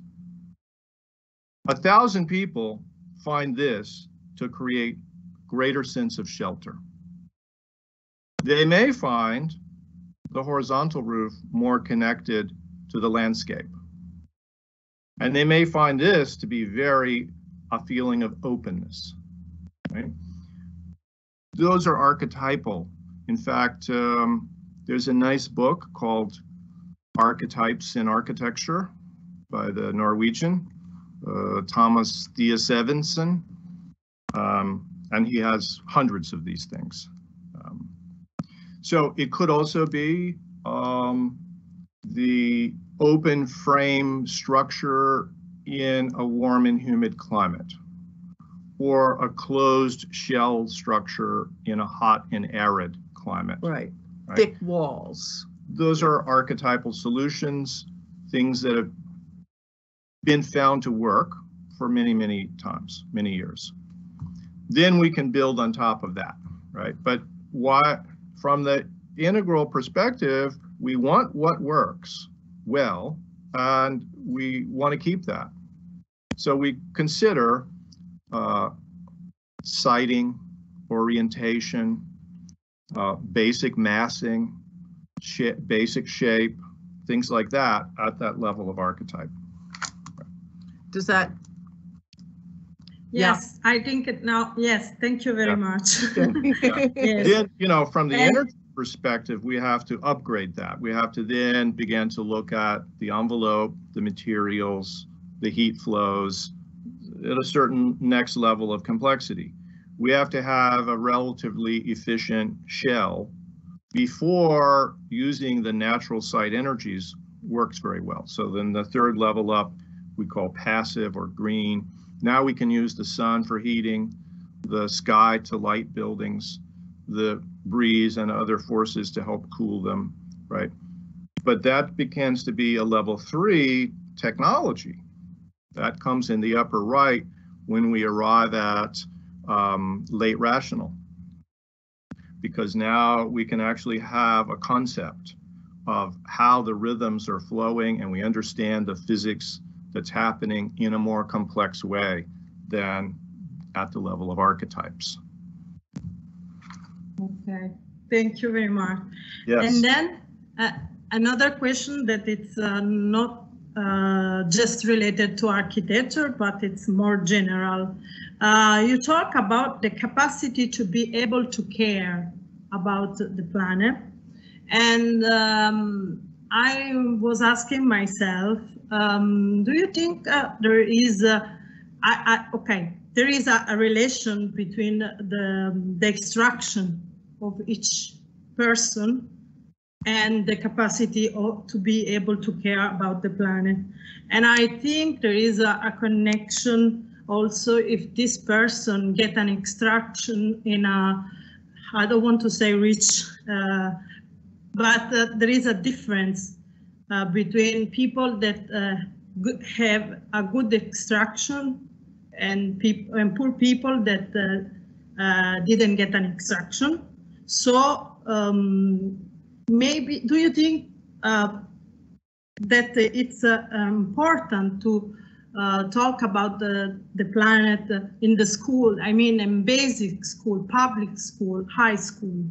A thousand people find this to create greater sense of shelter. They may find the horizontal roof more connected to the landscape. And they may find this to be very a feeling of openness, right? Those are archetypal. In fact, um, there's a nice book called Archetypes in Architecture by the Norwegian, uh, Thomas Thiis-Evensen. Um, and he has hundreds of these things. Um, so it could also be um, the open frame structure in a warm and humid climate or a closed shell structure in a hot and arid climate. Right. Right. Thick walls. Those are archetypal solutions, things that have been found to work for many, many times, many years. Then we can build on top of that, right? But why, from the integral perspective, we want what works well, and we want to keep that. So we consider uh, sighting, orientation, uh, basic massing, sh- basic shape, things like that at that level of archetype. Does that, Yeah. Yes, I think it now, yes, thank you very Yeah. much. *laughs* Yes. Then, you know, from the And- energy perspective, we have to upgrade that. We have to then begin to look at the envelope, the materials, the heat flows at a certain next level of complexity. We have to have a relatively efficient shell before using the natural site energies works very well. So then the third level up, we call passive or green. Now we can use the sun for heating, the sky to light buildings, the breeze and other forces to help cool them, right? But that begins to be a level three technology. That comes in the upper right when we arrive at um, late rational. Because now we can actually have a concept of how the rhythms are flowing and we understand the physics that's happening in a more complex way than at the level of archetypes. Okay, thank you very much. Yes. And then uh, another question that it's uh, not uh, just related to architecture, but it's more general. Uh, you talk about the capacity to be able to care about the planet. And um, I was asking myself, um, do you think uh, there is, a, I, I, okay, there is a, a relation between the, the extraction of each person and the capacity to be able to care about the planet. And I think there is a, a connection also if this person get an extraction in a, I don't want to say rich, uh, but uh, there is a difference uh, between people that uh, have a good extraction and, and poor people that uh, uh, didn't get an extraction. So um, maybe, do you think uh, that it's uh, important to uh, talk about the, the planet in the school? I mean, in basic school, public school, high school.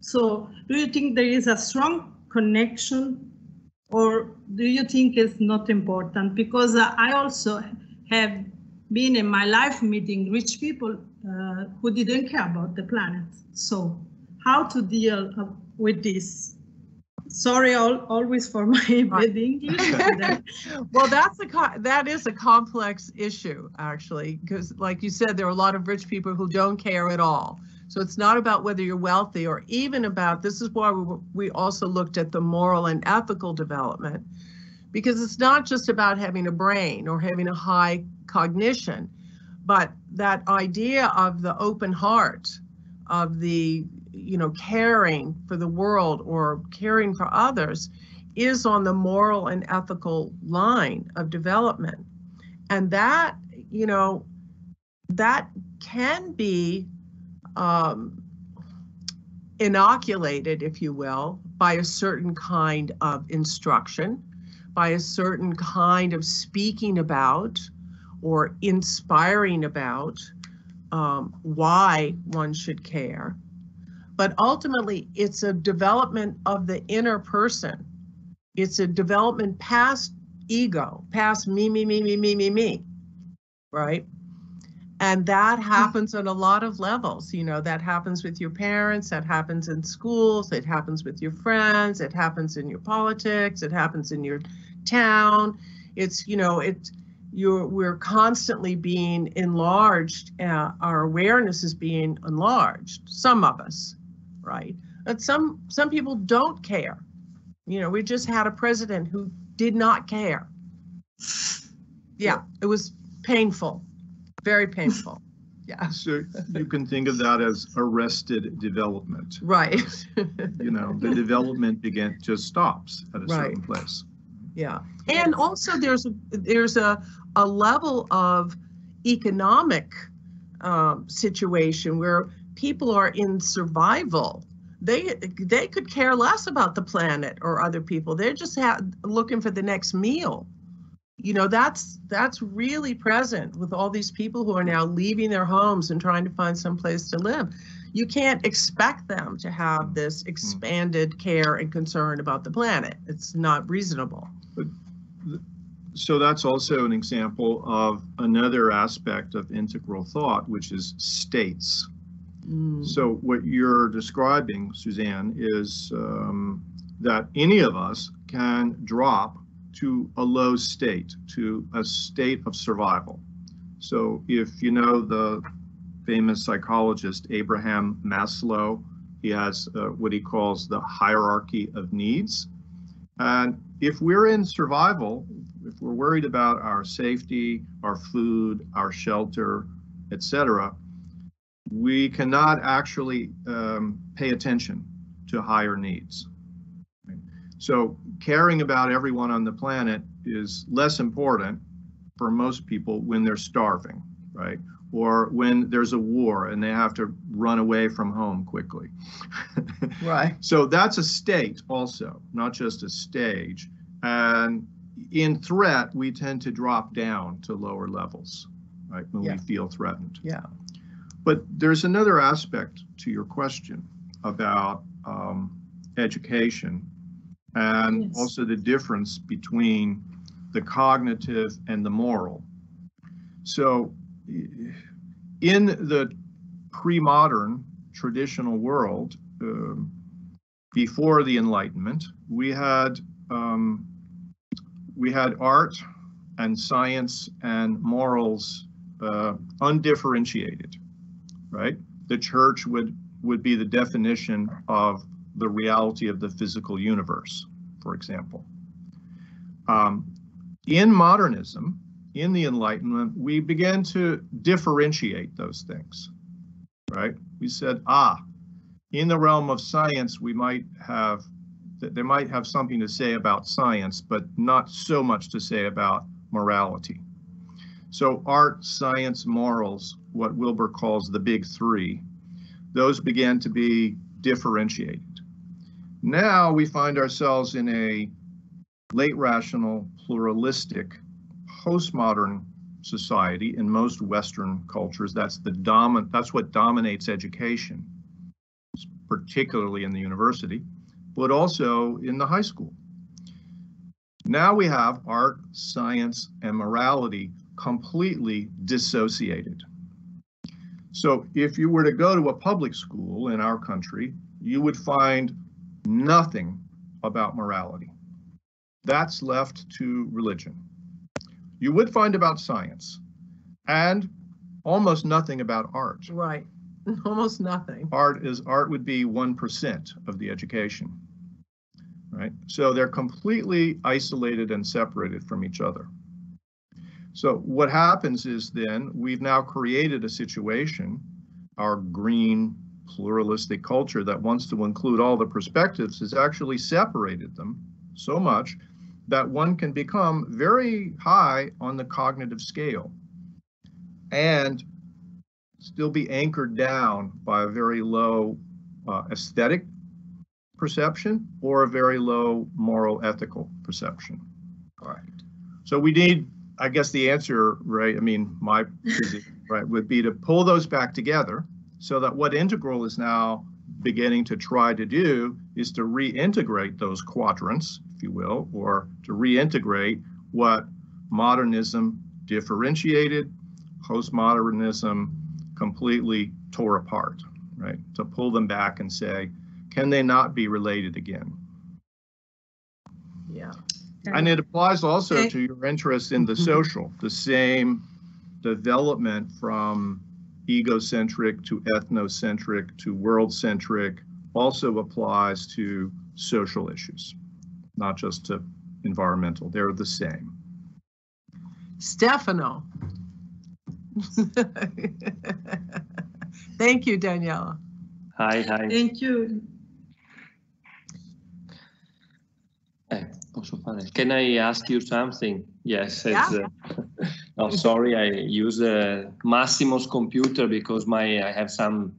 So do you think there is a strong connection or do you think it's not important? Because uh, I also have been in my life meeting rich people uh, who didn't care about the planet. So how to deal uh, with this? Sorry, all, always for my *laughs* bad English. *laughs* well, that's a that is a complex issue actually, because like you said, there are a lot of rich people who don't care at all. So it's not about whether you're wealthy or even about this is why we, we also looked at the moral and ethical development because it's not just about having a brain or having a high cognition, but that idea of the open heart, of the you know caring for the world or caring for others is on the moral and ethical line of development. And that, you know, that can be um, inoculated, if you will, by a certain kind of instruction, by a certain kind of speaking about or inspiring about um, why one should care. But ultimately, it's a development of the inner person. It's a development past ego, past me, me, me, me, me, me, me, right? And that happens on a lot of levels. You know, that happens with your parents, that happens in schools, it happens with your friends, it happens in your politics, it happens in your town. It's, you know, it's, you're, we're constantly being enlarged. Uh, our awareness is being enlarged. Some of us, right? But some some people don't care. You know, we just had a president who did not care. Yeah, it was painful, very painful. *laughs* Yeah. *laughs* So you can think of that as arrested development. Right. You know, the *laughs* development begin just stops at a certain Right. place. Yeah. And also there's a there's a a level of economic um, situation where people are in survival. They they could care less about the planet or other people. They're just ha- looking for the next meal. You know, that's that's really present with all these people who are now leaving their homes and trying to find some place to live. You can't expect them to have this hmm. expanded care and concern about the planet. It's not reasonable. So that's also an example of another aspect of integral thought, which is states. Mm. So what you're describing, Susanne, is um, that any of us can drop to a low state, to a state of survival. So if you know the famous psychologist Abraham Maslow, he has uh, what he calls the hierarchy of needs. And if we're in survival, if we're worried about our safety, our food, our shelter, etc., we cannot actually um, pay attention to higher needs. So caring about everyone on the planet is less important for most people when they're starving, right? Or when there's a war and they have to run away from home quickly. *laughs* Right. So that's a state also, not just a stage. And in threat, we tend to drop down to lower levels, right, when Yeah. we feel threatened. Yeah. But there's another aspect to your question about um, education and Yes. also the difference between the cognitive and the moral. So in the pre-modern traditional world, um, before the Enlightenment, we had um, we had art and science and morals uh, undifferentiated, right? The church would would be the definition of the reality of the physical universe, for example. Um, in modernism, in the Enlightenment, we began to differentiate those things, right? We said, ah, in the realm of science, we might have, that they might have something to say about science, but not so much to say about morality. So art, science, morals, what Wilber calls the big three, those began to be differentiated. Now we find ourselves in a late rational, pluralistic, postmodern society in most Western cultures. That's the dominant, that's what dominates education, particularly in the university, but also in the high school. Now we have art, science, and morality completely dissociated. So if you were to go to a public school in our country, you would find nothing about morality. That's left to religion. You would find about science and almost nothing about art. Right. *laughs* Almost nothing. Art is art would be 1% of the education. Right? So they're completely isolated and separated from each other. So what happens is then we've now created a situation, our green pluralistic culture that wants to include all the perspectives has actually separated them so much that one can become very high on the cognitive scale and still be anchored down by a very low uh, aesthetic perception or a very low moral ethical perception. All right. So we need, I guess the answer, right, I mean, my right, would be to pull those back together so that what integral is now beginning to try to do is to reintegrate those quadrants, if you will, or to reintegrate what modernism differentiated, postmodernism completely tore apart, right? To pull them back and say, can they not be related again? Yeah. And it applies also Okay. to your interest in the Mhm. social, the same development from egocentric to ethnocentric to world-centric also applies to social issues, not just to environmental. They're the same. Stefano. *laughs* Thank you, Daniela. Hi, hi. Thank you. Posso fare? Can I ask you something? Yes. Yeah. It's, uh, *laughs* no, sorry, I use uh, Massimo's computer because my I have some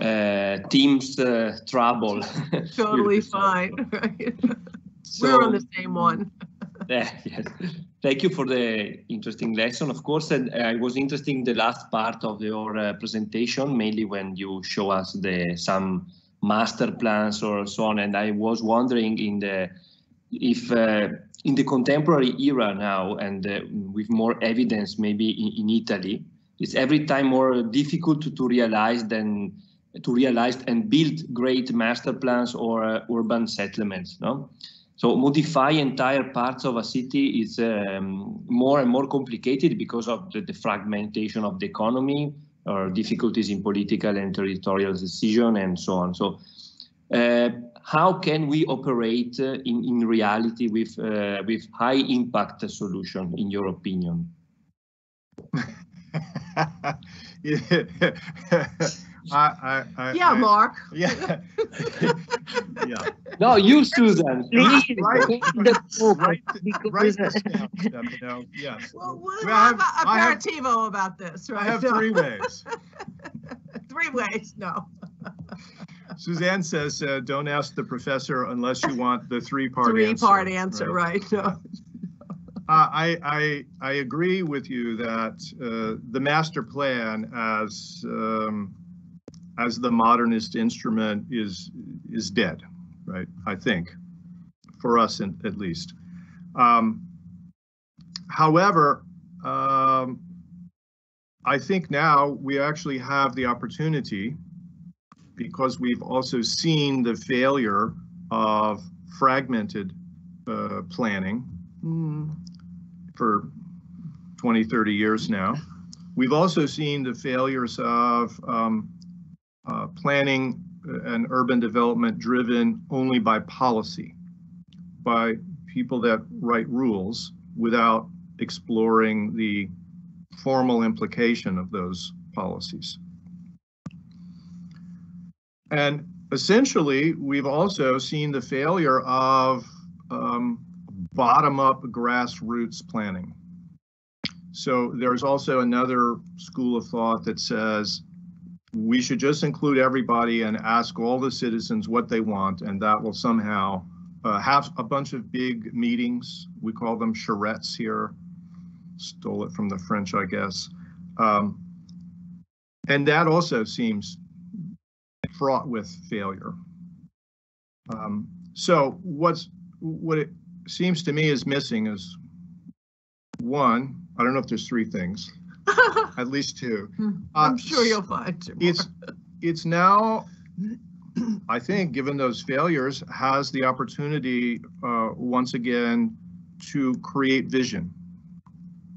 uh, Teams uh, trouble. *laughs* *laughs* Totally fine. So, We're on the same one. Yeah, yes. Thank you for the interesting lesson, of course. And I was interested in the last part of your uh, presentation, mainly when you show us the some master plans or so on. And I was wondering in the if uh, in the contemporary era now and uh, with more evidence maybe in, in Italy, it's every time more difficult to, to realize than to realize and build great master plans or uh, urban settlements. No, so modify entire parts of a city is um, more and more complicated because of the, the fragmentation of the economy or difficulties in political and territorial decision and so on. So uh, how can we operate uh, in, in reality with, uh, with high impact solution, in your opinion? *laughs* I, I, I, Yeah, I- Mark. *laughs* Yeah. *laughs* yeah. No, you, Susan. Please, Right. the book, Write, because write this down, Yes. Well, we'll Well, I have have- a I have- aperitivo about this, right? I have No. three ways. Three ways, no. Susanne says, uh, don't ask the professor unless you want the three-part answer. Three-part answer, right? No. Uh, I, I, I agree with you that uh, the master plan as, um, as the modernist instrument is, is dead, right? I think, for us in- at least. Um, However, um, I think now we actually have the opportunity because we've also seen the failure of fragmented uh, planning Mm, for 20, 30 years now. We've also seen the failures of um, uh, planning and urban development driven only by policy, by people that write rules without exploring the formal implication of those policies. And essentially, we've also seen the failure of um, bottom-up grassroots planning. So there's also another school of thought that says we should just include everybody and ask all the citizens what they want, and that will somehow uh, have a bunch of big meetings. We call them charrettes here. Stole it from the French, I guess. Um, and that also seems fraught with failure. Um, so what's what it seems to me is missing is one, I don't know if there's three things, *laughs* at least two. I'm Uh, sure you'll find two. It's, it's now, I think, given those failures, has the opportunity, uh, once again, to create vision.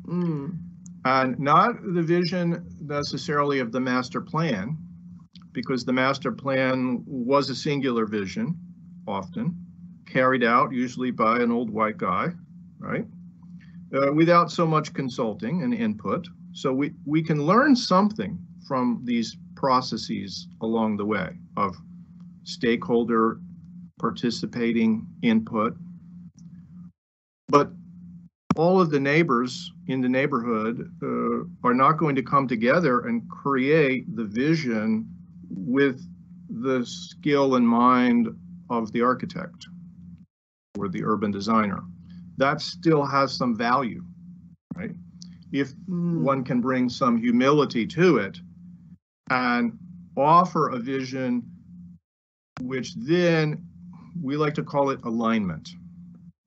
Mm, And not the vision necessarily of the master plan, because the master plan was a singular vision, often, carried out usually by an old white guy, right? Uh, without so much consulting and input. So we, we can learn something from these processes along the way of stakeholder participating input. But all of the neighbors in the neighborhood uh, are not going to come together and create the vision with the skill and mind of the architect or the urban designer. That still has some value, right? If mm, one can bring some humility to it and offer a vision which then we like to call it alignment.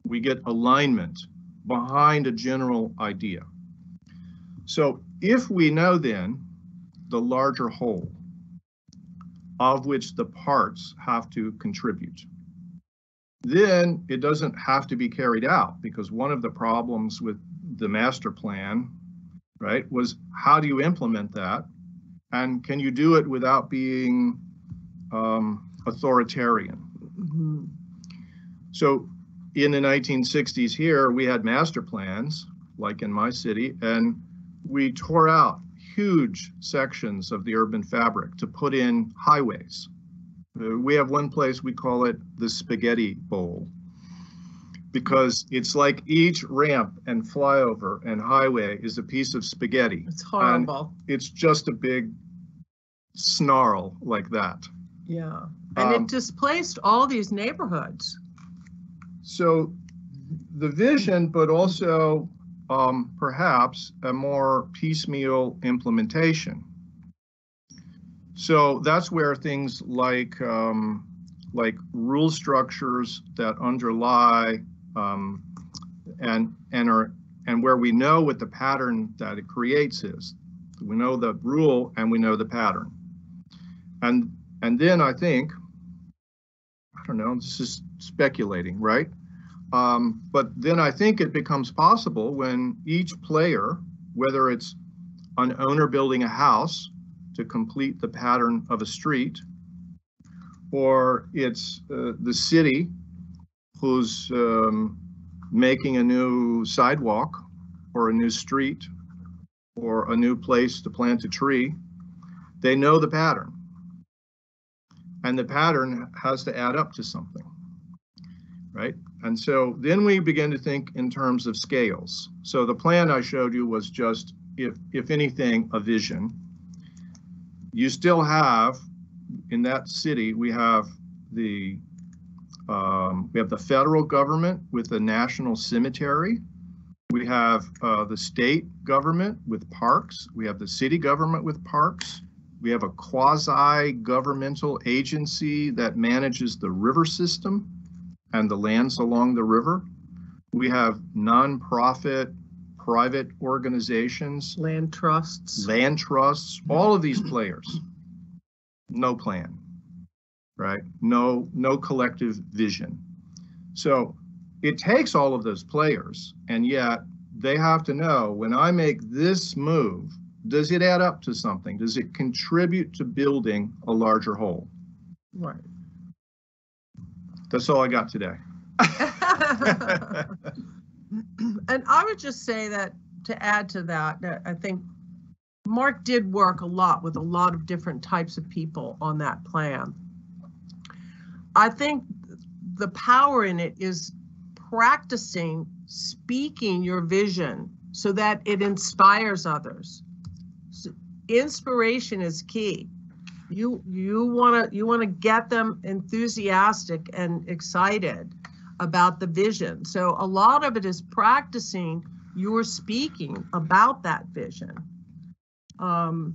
We get alignment behind a general idea. So if we know then the larger whole of which the parts have to contribute, then it doesn't have to be carried out because one of the problems with the master plan, right, was how do you implement that? And can you do it without being um, authoritarian? mhm. So in the 1960s here, we had master plans, like in my city, and we tore out huge sections of the urban fabric to put in highways. We have one place we call it the spaghetti bowl because it's like each ramp and flyover and highway is a piece of spaghetti. It's horrible. It's just a big snarl like that. Yeah. And Um, it displaced all these neighborhoods. So the vision, but also um, perhaps a more piecemeal implementation. So that's where things like um, like rule structures that underlie um, and and are and where we know what the pattern that it creates is. We know the rule and we know the pattern. And and then I think I don't know, this is speculating, right? Um, but then I think it becomes possible when each player, whether it's an owner building a house to complete the pattern of a street, or it's uh, the city who's um, making a new sidewalk or a new street or a new place to plant a tree, they know the pattern. And the pattern has to add up to something, right? And so then we begin to think in terms of scales. So the plan I showed you was just, if, if anything, a vision. You still have, in that city, we have the, um, we have the federal government with the national cemetery. We have uh, the state government with parks. We have the city government with parks. We have a quasi-governmental agency that manages the river system and the lands along the river. We have nonprofit, private organizations, Land trusts. land trusts, all of these players. No plan, right? No, no collective vision. So it takes all of those players, and yet they have to know when I make this move, does it add up to something? Does it contribute to building a larger whole? Right. That's all I got today. *laughs* And I would just say that, to add to that, I think Mark did work a lot with a lot of different types of people on that plan. I think the power in it is practicing speaking your vision so that it inspires others. So Inspiration is key. You, you want to, you want to get them enthusiastic and excited about the vision. So a lot of it is practicing your speaking about that vision. Um,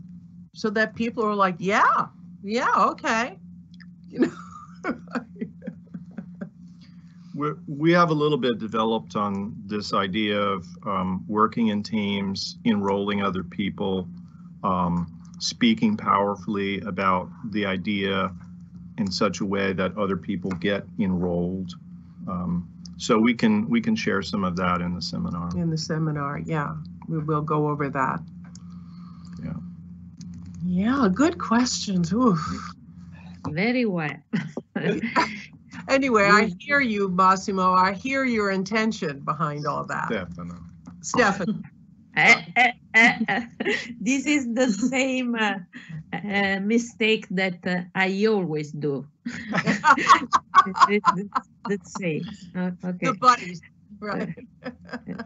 so that people are like, yeah, yeah, okay. You know, *laughs* we we have a little bit developed on this idea of um, working in teams, enrolling other people, um, speaking powerfully about the idea in such a way that other people get enrolled. Um, so we can we can share some of that in the seminar. In the seminar, yeah, we will go over that. Yeah. Yeah, good questions. Oof. Very well. *laughs* Anyway, I hear you, Massimo. I hear your intention behind all that. Definitely. Stefan, eh. *laughs* this is the same uh, uh, mistake that uh, I always do. *laughs* Let's same. Uh, okay, the buddies, right? *laughs*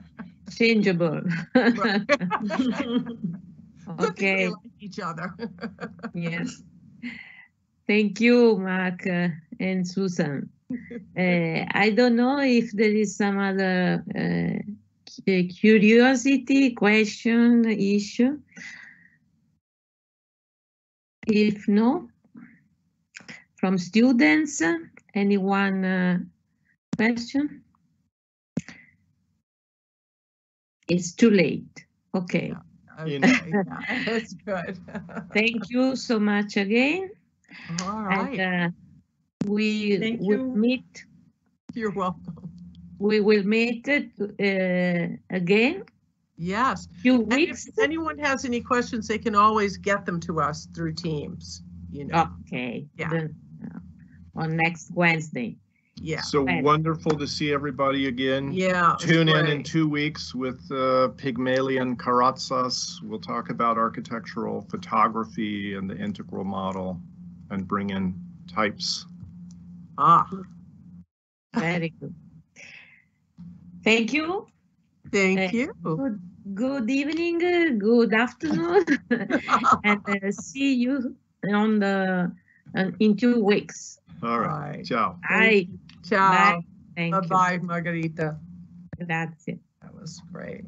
changeable. right. Okay, like each other. yes. Thank you, Mark uh, and Susan. Uh, I don't know if there is some other uh, cu- curiosity, question, issue. If no, from students, anyone uh, question? It's too late. Okay. *laughs* Okay, yeah, That's good. *laughs* Thank you so much again. All And uh, we Thank will you. meet. you're welcome. We will meet it uh, again. Yes. Few And if weeks. anyone has any questions, they can always get them to us through Teams, you know, Okay. Yeah. then, uh, on next Wednesday. yeah, So Right. wonderful to see everybody again. yeah. Tune in in two weeks with uh, Pygmalion Karatzas. We'll talk about architectural photography and the integral model and bring in types. Ah, Very good. Thank you. thank Uh, you. Good, good evening. uh, Good afternoon. *laughs* and uh, see you on the uh, in two weeks. All right. Right. Ciao. Bye. Ciao. Bye-bye, Margarita. you. Grazie. That was great.